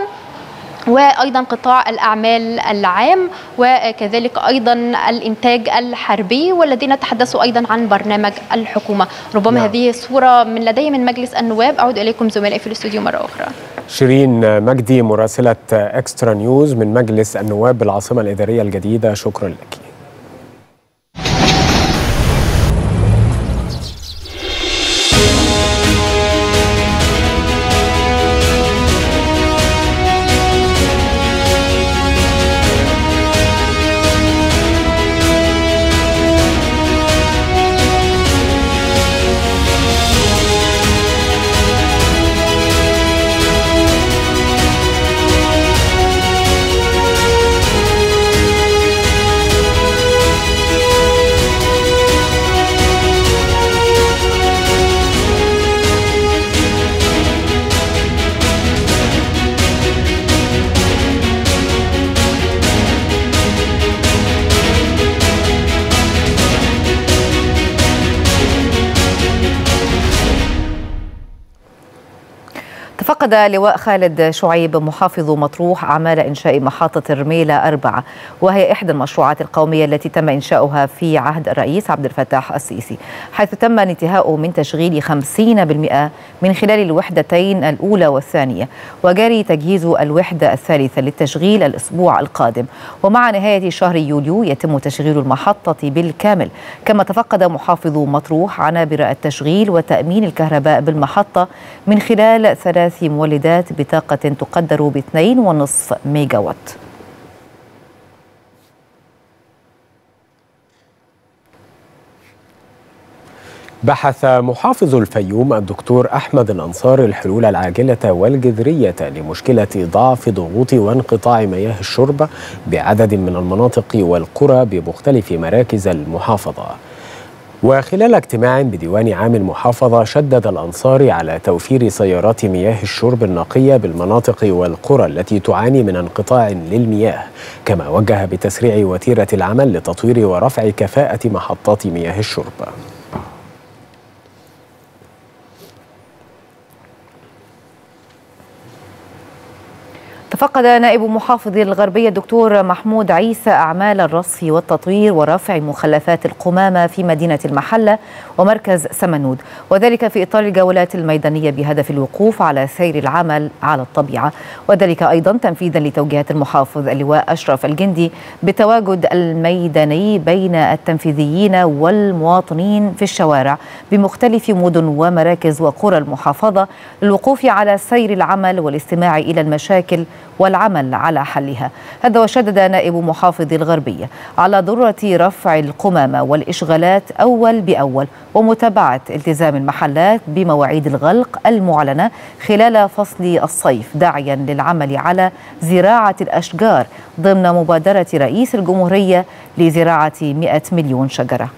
Speaker 24: وأيضا قطاع الأعمال العام وكذلك أيضا الإنتاج الحربي والذين تحدثوا أيضا عن برنامج الحكومة. ربما نعم. هذه صوره من لدي من مجلس النواب. أعود إليكم زملائي في الاستوديو مرة أخرى.
Speaker 1: شيرين مجدي مراسلة اكسترا نيوز من مجلس النواب بالعاصمة الإدارية الجديدة. شكرا لك.
Speaker 2: لواء خالد شعيب محافظ مطروح أعمال إنشاء محطة الرميلة أربعة وهي إحدى المشروعات القومية التي تم إنشاؤها في عهد الرئيس عبد الفتاح السيسي. حيث تم الانتهاء من تشغيل 50% من خلال الوحدتين الأولى والثانية وجاري تجهيز الوحدة الثالثة للتشغيل الأسبوع القادم. ومع نهاية شهر يوليو يتم تشغيل المحطة بالكامل. كما تفقد محافظ مطروح عنابر التشغيل وتأمين الكهرباء بالمحطة من خلال ثلاث مولدات بطاقة تقدر ب 2.5 ميجا وات.
Speaker 1: بحث محافظ الفيوم الدكتور أحمد الأنصار الحلول العاجلة والجذرية لمشكلة ضعف ضغوط وانقطاع مياه الشرب بعدد من المناطق والقرى بمختلف مراكز المحافظة. وخلال اجتماع بديوان عام المحافظة شدد الأنصار على توفير سيارات مياه الشرب النقية بالمناطق والقرى التي تعاني من انقطاع للمياه كما وجه بتسريع وتيرة العمل لتطوير ورفع كفاءة محطات مياه الشرب.
Speaker 2: تفقد نائب محافظ الغربية الدكتور محمود عيسى أعمال الرصف والتطوير ورفع مخلفات القمامة في مدينة المحلة ومركز سمنود وذلك في إطار الجولات الميدانية بهدف الوقوف على سير العمل على الطبيعة. وذلك أيضا تنفيذا لتوجيهات المحافظ اللواء أشرف الجندي بالتواجد الميداني بين التنفيذيين والمواطنين في الشوارع بمختلف مدن ومراكز وقرى المحافظة للوقوف على سير العمل والاستماع إلى المشاكل والعمل على حلها. هذا وشدد نائب محافظ الغربية على ضرورة رفع القمامة والإشغالات أول بأول ومتابعة التزام المحلات بمواعيد الغلق المعلنة خلال فصل الصيف داعيا للعمل على زراعة الأشجار ضمن مبادرة رئيس الجمهورية لزراعة 100 مليون شجرة.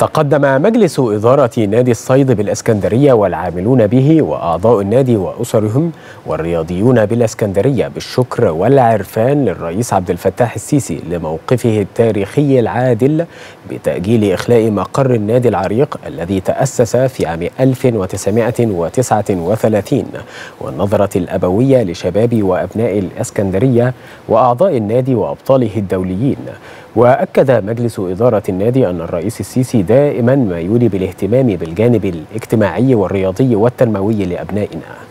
Speaker 1: تقدم مجلس إدارة نادي الصيد بالإسكندرية والعاملون به وأعضاء النادي وأسرهم والرياضيون بالإسكندرية بالشكر والعرفان للرئيس عبد الفتاح السيسي لموقفه التاريخي العادل بتأجيل إخلاء مقر النادي العريق الذي تأسس في عام 1939 والنظرة الأبوية لشباب وأبناء الإسكندرية وأعضاء النادي وأبطاله الدوليين وأكد مجلس إدارة النادي أن الرئيس السيسي دائما ما يولي بالاهتمام بالجانب الاجتماعي والرياضي والتنموي لأبنائنا.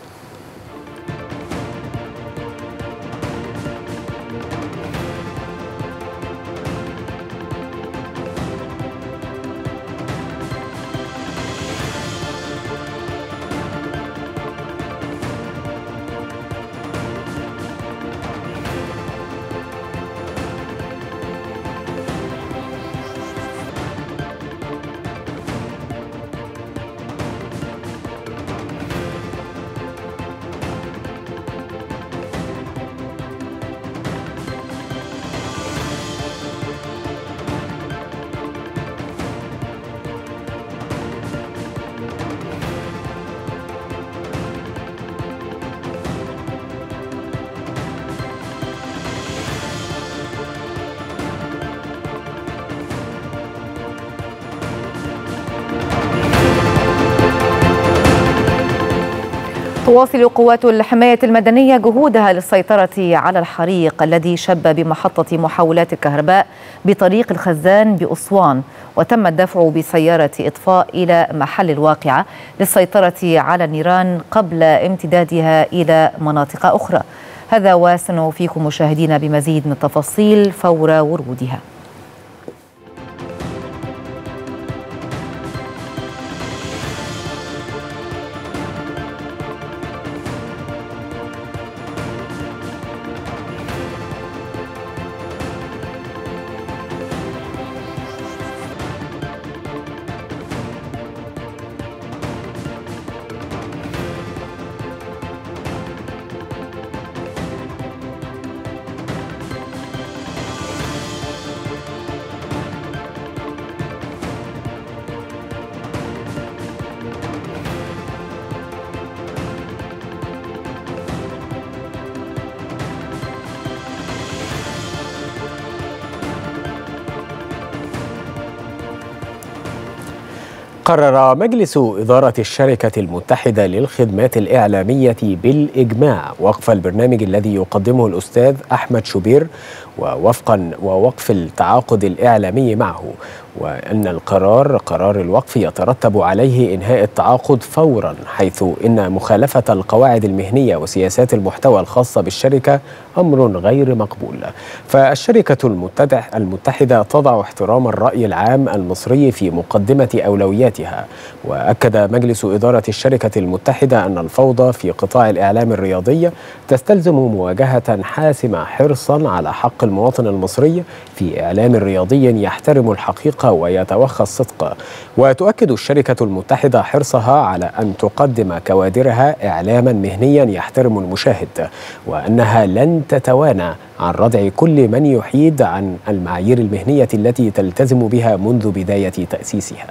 Speaker 2: تواصل قوات الحماية المدنية جهودها للسيطرة على الحريق الذي شب بمحطة محولات الكهرباء بطريق الخزان بأسوان وتم الدفع بسيارة إطفاء إلى محل الواقعة للسيطرة على النيران قبل امتدادها إلى مناطق أخرى. هذا وسنوفيكم مشاهدينا بمزيد من التفاصيل فور ورودها
Speaker 1: قرر مجلس إدارة الشركة المتحدة للخدمات الإعلامية بالإجماع وقف البرنامج الذي يقدمه الأستاذ أحمد شوبير ووفقا ووقف التعاقد الإعلامي معه وأن القرار قرار الوقف يترتب عليه إنهاء التعاقد فورا حيث إن مخالفة القواعد المهنية وسياسات المحتوى الخاصة بالشركة أمر غير مقبول. فالشركة المتحدة تضع احترام الرأي العام المصري في مقدمة أولوياتها. وأكد مجلس إدارة الشركة المتحدة أن الفوضى في قطاع الإعلام الرياضي تستلزم مواجهة حاسمة حرصا على حق المواطن المصري في إعلام رياضي يحترم الحقيقة ويتوخى الصدق. وتؤكد الشركة المتحدة حرصها على أن تقدم كوادرها إعلاما مهنيا يحترم المشاهد وأنها لن تتوانى عن ردع كل من يحيد عن المعايير المهنية التي تلتزم بها منذ بداية تأسيسها.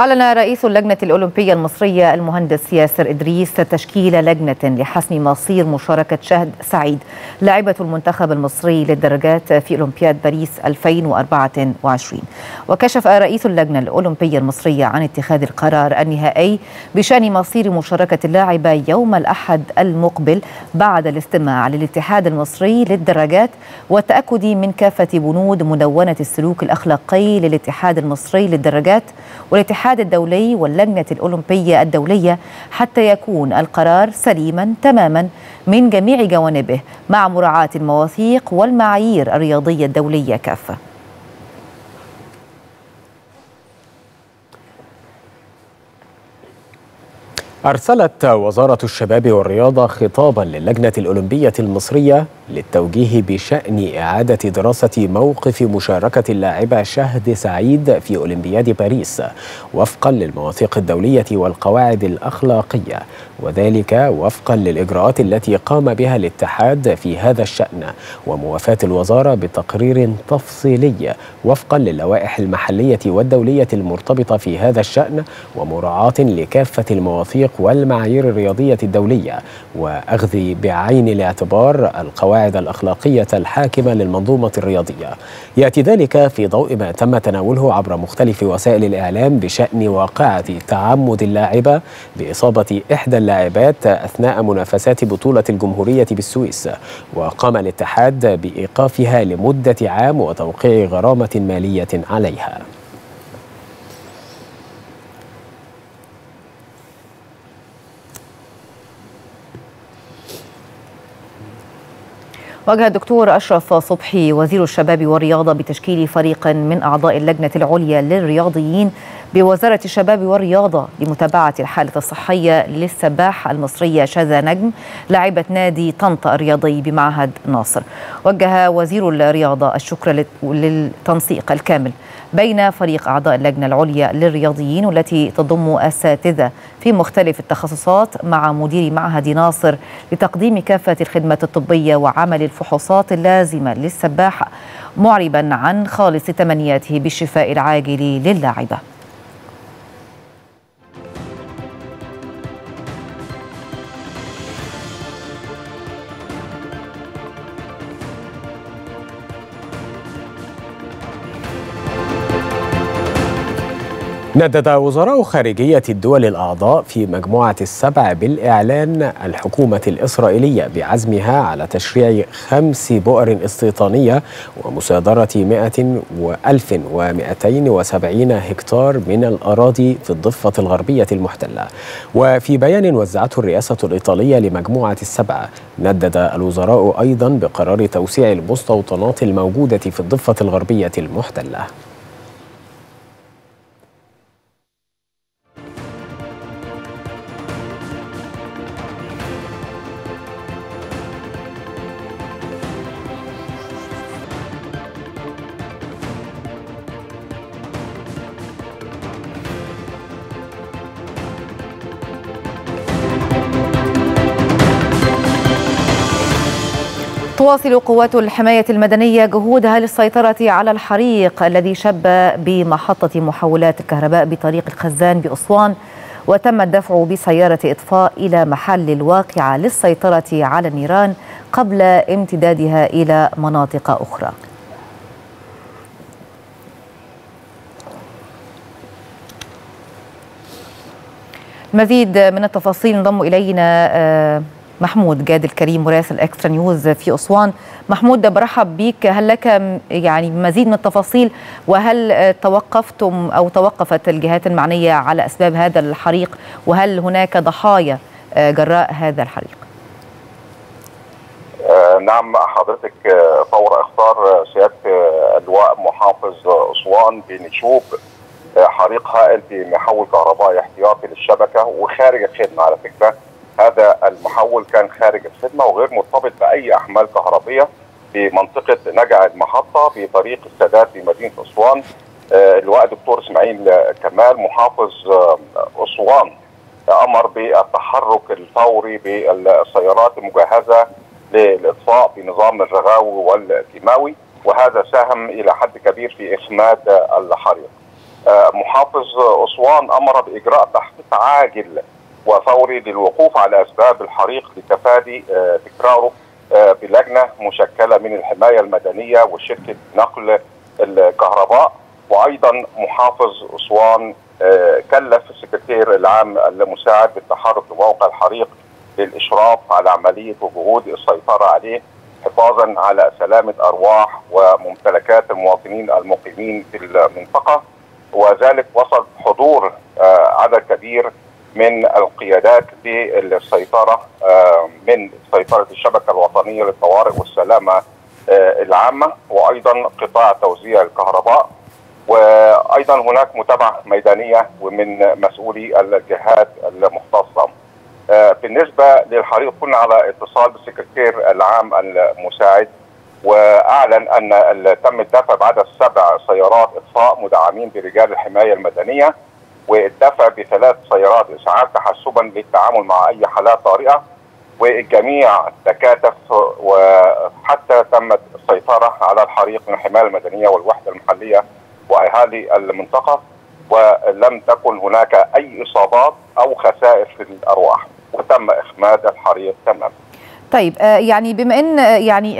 Speaker 2: أعلن رئيس اللجنة الأولمبية المصرية المهندس ياسر إدريس تشكيل لجنة لحسم مصير مشاركة شهد سعيد لاعبة المنتخب المصري للدرجات في أولمبياد باريس 2024 وكشف رئيس اللجنة الأولمبية المصرية عن اتخاذ القرار النهائي بشأن مصير مشاركة اللاعبة يوم الأحد المقبل بعد الاستماع للاتحاد المصري للدراجات والتأكد من كافة بنود مدونة السلوك الأخلاقي للاتحاد المصري للدراجات والاتحاد الاتحاد الدولي واللجنة الأولمبية الدولية حتى يكون القرار سليما تماما من جميع جوانبه مع مراعاة المواثيق والمعايير الرياضية الدولية كافة.
Speaker 1: أرسلت وزارة الشباب والرياضة خطابا للجنة الأولمبية المصرية للتوجيه بشأن إعادة دراسة موقف مشاركة اللاعبة شهد سعيد في أولمبياد باريس وفقا للمواثيق الدولية والقواعد الأخلاقية وذلك وفقا للإجراءات التي قام بها الاتحاد في هذا الشأن وموافاة الوزارة بتقرير تفصيلي وفقا للوائح المحلية والدولية المرتبطة في هذا الشأن ومراعاة لكافة المواثيق والمعايير الرياضية الدولية وأخذ بعين الاعتبار القواعد الأخلاقية الحاكمة للمنظومة الرياضية. يأتي ذلك في ضوء ما تم تناوله عبر مختلف وسائل الإعلام بشأن واقعة تعمد اللاعبة بإصابة إحدى اللاعبات أثناء منافسات بطولة الجمهورية بالسويس. وقام الاتحاد بإيقافها لمدة عام وتوقيع غرامة مالية عليها.
Speaker 2: واجه الدكتور أشرف صبحي وزير الشباب والرياضة بتشكيل فريق من أعضاء اللجنة العليا للرياضيين بوزارة الشباب والرياضة لمتابعة الحالة الصحية للسباحة المصرية شذا نجم لاعبة نادي طنطا الرياضي بمعهد ناصر. وجه وزير الرياضة الشكر للتنسيق الكامل. بين فريق أعضاء اللجنة العليا للرياضيين والتي تضم أساتذة في مختلف التخصصات مع مدير معهد ناصر لتقديم كافة الخدمات الطبية وعمل الفحوصات اللازمة للسباحة معربا عن خالص تمنياته بالشفاء العاجل للاعبة.
Speaker 1: ندد وزراء خارجية الدول الأعضاء في مجموعة السبع بالإعلان الحكومة الإسرائيلية بعزمها على تشريع خمس بؤر استيطانية ومصادرة 100 وألف ومئتين وسبعين هكتار من الأراضي في الضفة الغربية المحتلة. وفي بيان وزعته الرئاسة الإيطالية لمجموعة السبع ندد الوزراء أيضا بقرار توسيع المستوطنات الموجودة في الضفة الغربية المحتلة.
Speaker 2: تواصل قوات الحماية المدنية جهودها للسيطرة على الحريق الذي شب بمحطة محولات الكهرباء بطريق الخزان بأسوان وتم الدفع بسيارة إطفاء إلى محل الواقعة للسيطرة على النيران قبل امتدادها إلى مناطق أخرى. مزيد من التفاصيل انضم إلينا محمود جاد الكريم مراسل إكسترا نيوز في أسوان. محمود برحب بيك. هل لك يعني مزيد من التفاصيل؟ وهل توقفتم أو توقفت الجهات المعنية على أسباب هذا الحريق؟ وهل هناك ضحايا جراء هذا الحريق؟
Speaker 25: نعم حضرتك فور إخطار سيادة اللواء محافظ أسوان بنشوب حريق هائل في محول كهربائي احتياطي للشبكة وخارج الخدمة على فكرة. هذا المحول كان خارج الخدمة وغير مرتبط بأي أحمال كهربية في منطقة نجع المحطه بطريق السادات في مدينة أسوان اللواء دكتور إسماعيل كمال محافظ أسوان أمر بالتحرك الفوري بالسيارات المجهزة للإطفاء بنظام الرغاوي والكيماوي وهذا ساهم إلى حد كبير في إخماد الحريق. محافظ أسوان أمر بإجراء تحقيق عاجل وفوري للوقوف على أسباب الحريق لتفادي تكراره بلجنة مشكلة من الحماية المدنية وشركة نقل الكهرباء. وأيضا محافظ أسوان كلف السكرتير العام المساعد بالتحرك لموقع الحريق للإشراف على عملية وجهود السيطرة عليه حفاظا على سلامة أرواح وممتلكات المواطنين المقيمين في المنطقة. وذلك وصل حضور عدد كبير من القيادات للسيطرة من سيطرة الشبكة الوطنية للطوارئ والسلامة العامة وأيضا قطاع توزيع الكهرباء. وأيضا هناك متابعة ميدانية ومن مسؤولي الجهات المختصة. بالنسبة للحريق كنا على اتصال بالسكرتير العام المساعد. وأعلن أن تم الدفع بعدد سبع سيارات إطفاء مدعمين برجال الحماية المدنية. والدفع بثلاث سيارات اسعاف تحسبا للتعامل مع أي حالات طارئة والجميع تكاتف وحتى تمت السيطرة على الحريق من الحمايه المدنية والوحدة المحلية وأهالي المنطقة ولم تكن هناك أي إصابات أو خسائر في الأرواح وتم إخماد الحريق تماما.
Speaker 2: طيب يعني بما إن يعني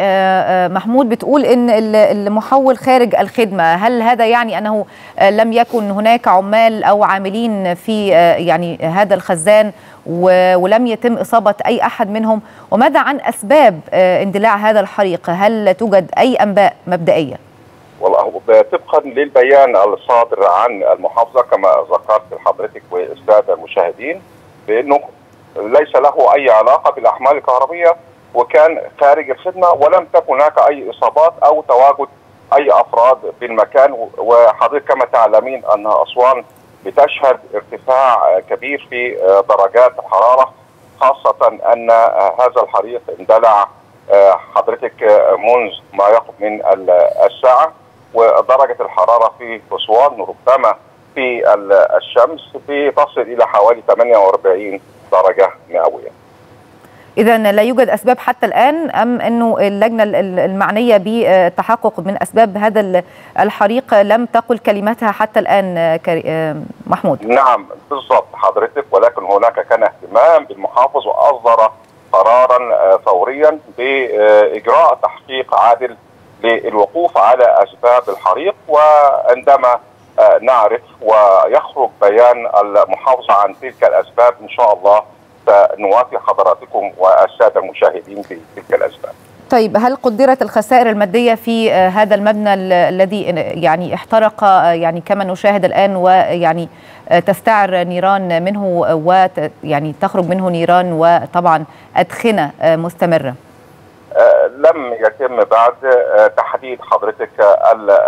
Speaker 2: محمود بتقول إن المحول خارج الخدمة هل هذا يعني أنه لم يكن هناك عمال أو عاملين في يعني هذا الخزان ولم يتم إصابة أي أحد منهم؟ وماذا عن أسباب اندلاع هذا الحريق؟ هل توجد أي أنباء مبدئية؟
Speaker 25: والله طبقا للبيان الصادر عن المحافظة كما ذكرت لحضرتك والساده المشاهدين بأنه ليس له أي علاقة بالأحمال الكهربية وكان خارج الخدمة ولم تكن هناك أي إصابات أو تواجد أي أفراد في المكان وحضرتك كما تعلمين أن أسوان بتشهد ارتفاع كبير في درجات الحرارة خاصة أن هذا الحريق اندلع حضرتك منذ ما يقرب من الساعة. ودرجة الحرارة في أسوان ربما في الشمس تصل إلى حوالي 48 درجة مئوية.
Speaker 2: اذا لا يوجد أسباب حتى الآن أم أنه اللجنة المعنية بالتحقق من أسباب هذا الحريق لم تقل كلمتها حتى الآن محمود
Speaker 25: نعم بالضبط حضرتك ولكن هناك كان اهتمام بالمحافظ وأصدر قرارا فوريا بإجراء تحقيق عادل للوقوف على أسباب الحريق وعندما نعرف ويخرج بيان المحافظة عن تلك الأسباب إن شاء الله سنوافي حضراتكم والسادة المشاهدين بتلك الأسباب.
Speaker 2: طيب هل قدرت الخسائر المادية في هذا المبنى الذي يعني احترق يعني كما نشاهد الآن ويعني تستعر نيران منه ويعني تخرج منه نيران وطبعا أدخنة مستمرة؟
Speaker 25: لم يتم بعد تحديد حضرتك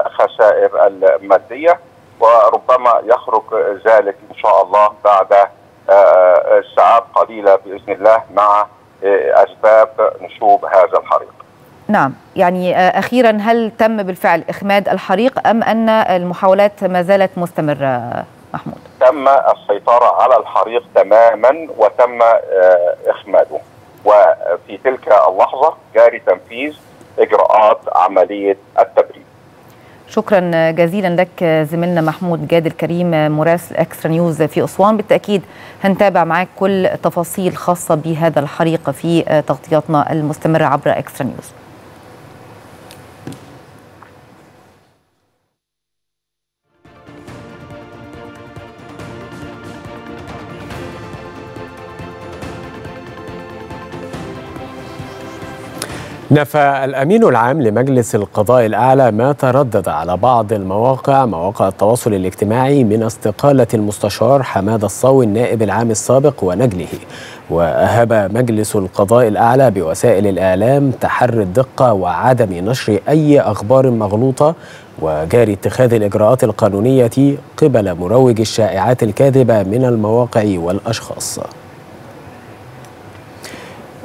Speaker 25: الخسائر المادية وربما يخرج ذلك إن شاء الله بعد ساعات قليلة بإذن الله مع أسباب نشوب هذا الحريق.
Speaker 2: نعم، يعني أخيرا هل تم بالفعل إخماد الحريق أم أن المحاولات ما زالت مستمرة محمود؟
Speaker 25: تم السيطرة على الحريق تماما وتم إخماده. وفي تلك اللحظة جاري تنفيذ إجراءات عملية التبريد.
Speaker 2: شكرا جزيلا لك زميلنا محمود جاد الكريم مراسل إكسترا نيوز في أسوان. بالتأكيد هنتابع معاك كل تفاصيل خاصة بهذا الحريق في تغطياتنا المستمرة عبر إكسترا نيوز.
Speaker 1: نفى الأمين العام لمجلس القضاء الأعلى ما تردد على بعض المواقع مواقع التواصل الاجتماعي من استقالة المستشار حماد الصاوي النائب العام السابق ونجله. وأهب مجلس القضاء الأعلى بوسائل الإعلام تحري الدقة وعدم نشر أي أخبار مغلوطة وجاري اتخاذ الإجراءات القانونية قبل مروج الشائعات الكاذبة من المواقع والأشخاص.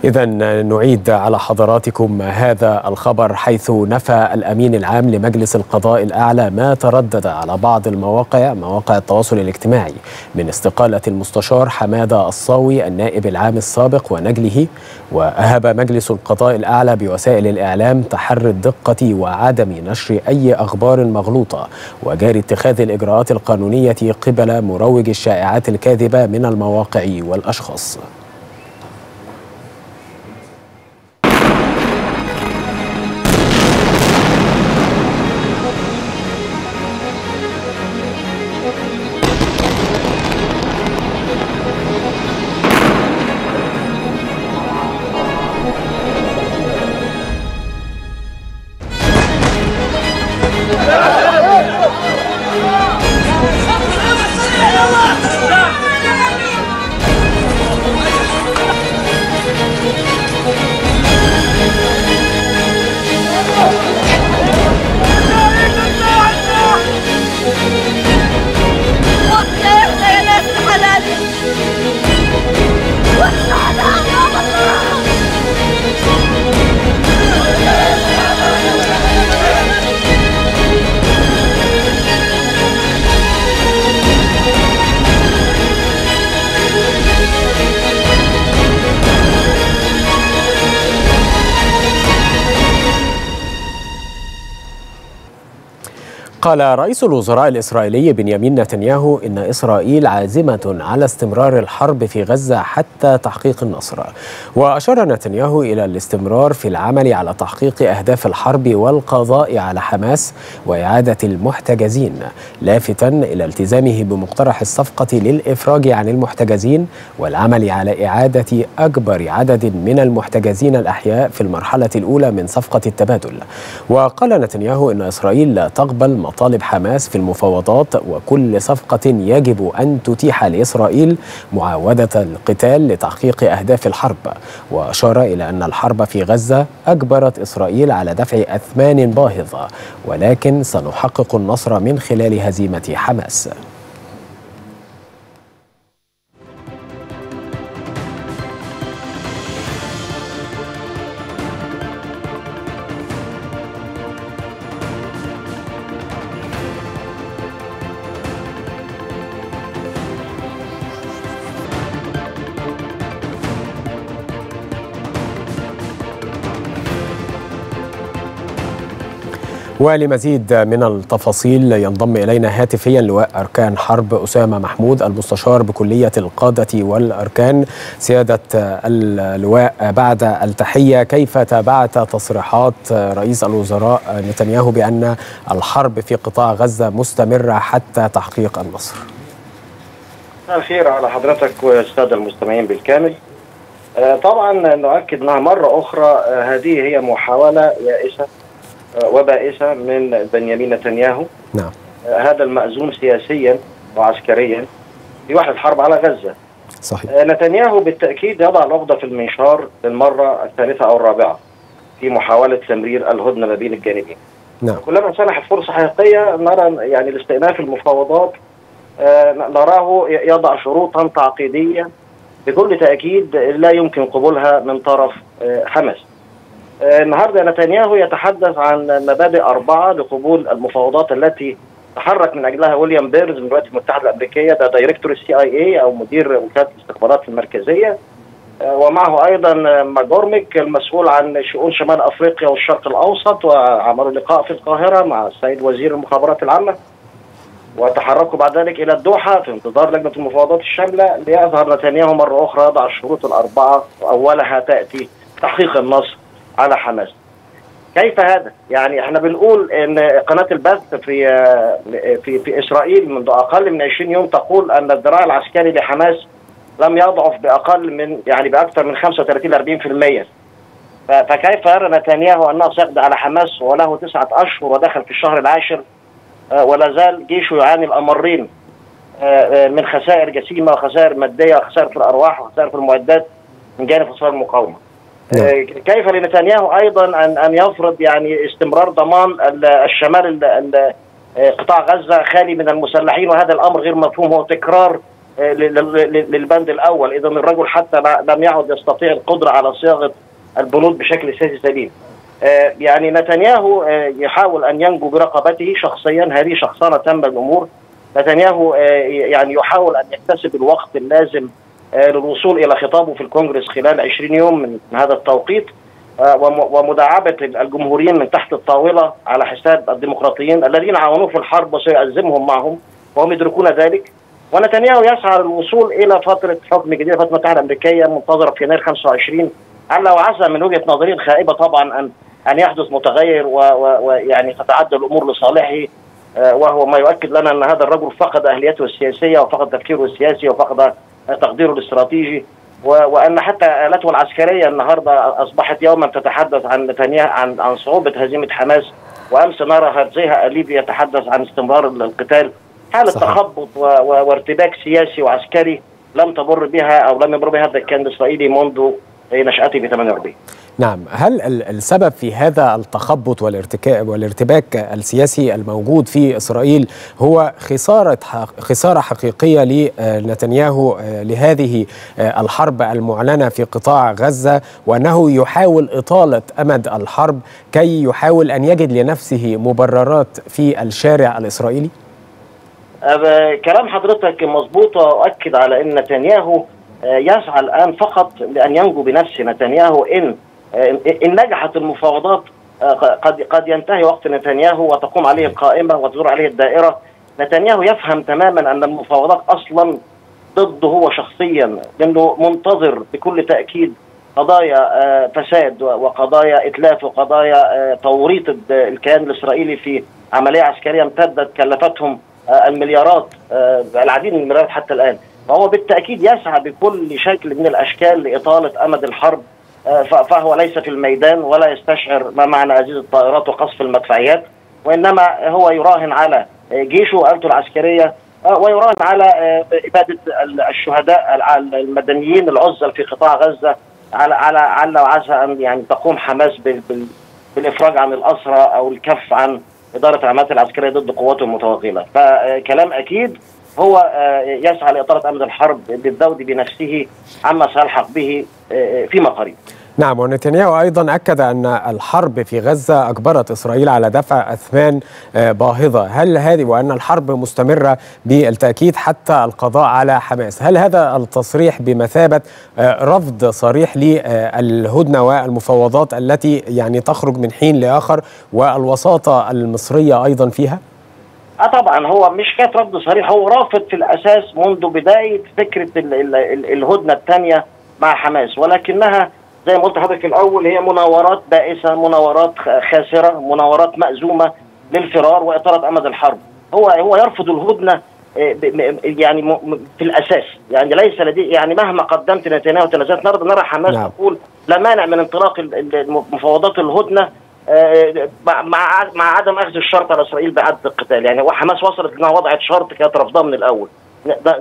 Speaker 1: إذا نعيد على حضراتكم هذا الخبر حيث نفى الأمين العام لمجلس القضاء الأعلى ما تردد على بعض المواقع مواقع التواصل الاجتماعي من استقالة المستشار حمادة الصاوي النائب العام السابق ونجله وأهب مجلس القضاء الأعلى بوسائل الإعلام تحري الدقة وعدم نشر أي أخبار مغلوطة وجاري اتخاذ الإجراءات القانونية قبل مروج الشائعات الكاذبة من المواقع والأشخاص. قال رئيس الوزراء الإسرائيلي بنيامين نتنياهو إن إسرائيل عازمة على استمرار الحرب في غزة حتى تحقيق النصر. وأشار نتنياهو إلى الاستمرار في العمل على تحقيق أهداف الحرب والقضاء على حماس وإعادة المحتجزين لافتا إلى التزامه بمقترح الصفقة للإفراج عن المحتجزين والعمل على إعادة أكبر عدد من المحتجزين الأحياء في المرحلة الأولى من صفقة التبادل. وقال نتنياهو إن إسرائيل لا تقبل مطالب حماس في المفاوضات وكل صفقة يجب أن تتيح لإسرائيل معاودة القتال لتحقيق أهداف الحرب. وأشار إلى أن الحرب في غزة أجبرت إسرائيل على دفع أثمان باهظة ولكن سنحقق النصر من خلال هزيمة حماس. ولمزيد من التفاصيل ينضم إلينا هاتفيا لواء أركان حرب أسامة محمود المستشار بكلية القادة والأركان سيادة اللواء بعد التحية كيف تابعت تصريحات رئيس الوزراء نتنياهو بأن الحرب في قطاع غزة مستمرة حتى تحقيق النصر؟
Speaker 26: الخير على حضرتك والساده المستمعين بالكامل. طبعا نؤكد إنها مرة أخرى هذه هي محاولة يائسة وبائسة من بنيامين نتنياهو.
Speaker 1: نعم.
Speaker 26: هذا المأزوم سياسيا وعسكريا في وحدة الحرب على غزة.
Speaker 1: صحيح.
Speaker 26: نتنياهو بالتأكيد يضع العقدة في المنشار للمرة الثالثة أو الرابعة في محاولة تمرير الهدنة ما بين الجانبين.
Speaker 1: نعم.
Speaker 26: كلما سنحت فرصة حقيقية نرى يعني الاستئناف المفاوضات نراه يضع شروطا تعقيدية بكل تأكيد لا يمكن قبولها من طرف حماس. النهارده نتنياهو يتحدث عن مبادئ أربعة لقبول المفاوضات التي تحرك من أجلها ويليام بيرنز من الولايات المتحدة الأمريكية ده director ال CIA أو مدير وكاله الاستخبارات المركزية. ومعه أيضا ماكجورك المسؤول عن شؤون شمال أفريقيا والشرق الأوسط وعملوا لقاء في القاهرة مع السيد وزير المخابرات العامة. وتحركوا بعد ذلك إلى الدوحة في انتظار لجنة المفاوضات الشاملة ليظهر نتنياهو مرة أخرى يضع الشروط الأربعة وأولها تأتي تحقيق النصر. على حماس. كيف هذا؟ يعني إحنا بنقول إن قناة البث في في في إسرائيل منذ أقل من 20 يوم تقول أن الذراع العسكري لحماس لم يضعف بأقل من يعني بأكثر من 35 ل 40%. فكيف يرى نتنياهو أنه سيقضي على حماس وله تسعة أشهر ودخل في الشهر العاشر ولا زال جيشه يعاني الأمرين من خسائر جسيمة وخسائر مادية وخسائر في الأرواح وخسائر في المعدات من جانب فصائل المقاومة. كيف لنتنياهو أيضا ان أن يفرض يعني استمرار ضمان الشمال قطاع غزة خالي من المسلحين وهذا الأمر غير مفهوم هو تكرار للبند الأول. اذا الرجل حتى لم يعد يستطيع القدرة على صياغة البنود بشكل سياسي سليم. يعني نتنياهو يحاول أن ينجو برقبته شخصيا هذه شخصنه تم الأمور نتنياهو يعني يحاول أن يكتسب الوقت اللازم للوصول إلى خطابه في الكونغرس خلال 20 يوم من هذا التوقيت ومداعبة الجمهوريين من تحت الطاولة على حساب الديمقراطيين الذين عاونوه في الحرب وسيؤزمهم معهم وهم يدركون ذلك. ونتنياهو يسعى للوصول إلى فترة حكم جديدة فترة المتحده الأمريكية منتظرة في يناير 25 على وعسى من وجهة نظري الخائبه طبعا ان أن يحدث متغير ويعني تتعدى الأمور لصالحه وهو ما يؤكد لنا أن هذا الرجل فقد أهليته السياسية وفقد تفكيره السياسي وفقد تقديره الاستراتيجي وأن حتى آلته العسكرية النهارده أصبحت يوما تتحدث عن نتنياهو عن عن صعوبة هزيمة حماس وأمس نرى هرزيها أليبي يتحدث عن استمرار القتال. حالة تخبط وارتباك سياسي وعسكري لم تمر بها أو لم يمر بها الكيان الإسرائيلي منذ نشأته في 48
Speaker 1: نعم هل السبب في هذا التخبط والارتباك السياسي الموجود في إسرائيل هو خسارة خسارة حقيقية لنتنياهو لهذه الحرب المعلنة في قطاع غزة وأنه يحاول إطالة أمد الحرب كي يحاول أن يجد لنفسه مبررات في الشارع الإسرائيلي؟
Speaker 26: كلام حضرتك مظبوط وأؤكد على إن نتنياهو يسعى الآن فقط لأن ينجو بنفسه نتنياهو إن ان نجحت المفاوضات قد قد ينتهي وقت نتنياهو وتقوم عليه القائمة وتدور عليه الدائرة. نتنياهو يفهم تماما أن المفاوضات أصلا ضده هو شخصيا لأنه منتظر بكل تأكيد قضايا فساد وقضايا إتلاف وقضايا توريط الكيان الإسرائيلي في عملية عسكرية امتدت كلفتهم المليارات العديد من المليارات حتى الآن. فهو بالتأكيد يسعى بكل شكل من الأشكال لإطالة أمد الحرب فهو ليس في الميدان ولا يستشعر ما معنى هذه الطائرات وقصف المدفعيات وإنما هو يراهن على جيشه وآلته العسكرية ويراهن على إبادة الشهداء المدنيين العزل في قطاع غزة على على على وعسى أن يعني تقوم حماس بالإفراج عن الأسرى أو الكف عن إدارة العمليات العسكرية ضد قواته المتوغله فكلام أكيد هو يسعى لاطاله امد الحرب بالذود بنفسه عما سيلحق به فيما قريب
Speaker 1: نعم ونتنياهو أيضا أكد أن الحرب في غزة أجبرت إسرائيل على دفع أثمان باهظة، هل هذه وأن الحرب مستمرة بالتأكيد حتى القضاء على حماس، هل هذا التصريح بمثابة رفض صريح للهدنة والمفاوضات التي يعني تخرج من حين لآخر والوساطة المصرية أيضا فيها؟
Speaker 26: آه طبعا. هو مش كانت رفض صريح هو رافض في الأساس منذ بداية فكرة ال ال ال الهدنة الثانية مع حماس ولكنها زي ما قلت لحضرتك الأول هي مناورات بائسة مناورات خاسرة مناورات مأزومة للفرار واطاله أمد الحرب. هو هو يرفض الهدنة يعني في الأساس. يعني ليس لديه يعني مهما قدمت نتنياهو تنازلات نرى حماس نعم. تقول لا مانع من انطلاق مفاوضات الهدنة مع مع عدم أخذ الشرط على إسرائيل باعاده القتال يعني حماس وصلت إنها وضعت شرط كانت رفضها من الأول.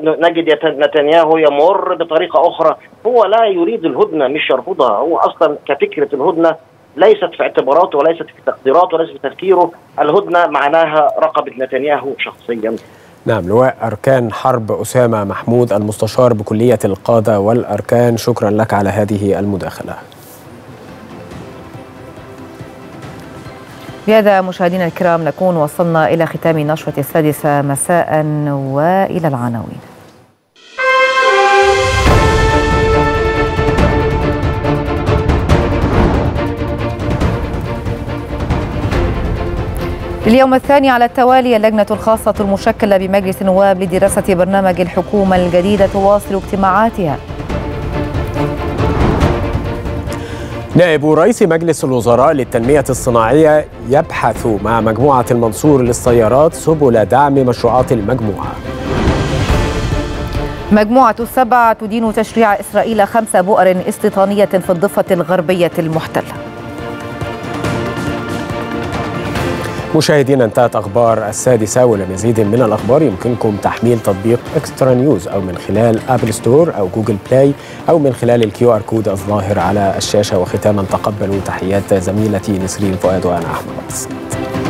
Speaker 26: نجد نتنياهو يمر بطريقة أخرى. هو لا يريد الهدنة مش يرفضها. هو أصلا كفكرة الهدنة ليست في اعتباراته وليست في تقديراته وليست في تفكيره. الهدنة معناها رقبة نتنياهو شخصيا.
Speaker 1: نعم لواء أركان حرب أسامة محمود المستشار بكلية القادة والأركان. شكرا لك على هذه المداخلة.
Speaker 2: بهذا مشاهدينا الكرام نكون وصلنا إلى ختام النشرة السادسة. مساء وإلى العناوين. اليوم الثاني على التوالي اللجنة الخاصة المشكلة بمجلس النواب لدراسة برنامج الحكومة الجديدة تواصل اجتماعاتها.
Speaker 1: نائب رئيس مجلس الوزراء للتنمية الصناعية يبحث مع مجموعة المنصور للسيارات سبل دعم مشروعات المجموعة.
Speaker 2: مجموعة السبع تدين تشريع إسرائيل خمس بؤر استيطانية في الضفة الغربية المحتلة.
Speaker 1: مشاهدينا انتهت أخبار السادسة ولمزيد من الأخبار يمكنكم تحميل تطبيق إكسترا نيوز أو من خلال App Store أو Google Play أو من خلال ال QR code الظاهر على الشاشة. وختاما تقبلوا تحيات زميلتي نسرين فؤاد وأنا أحمد.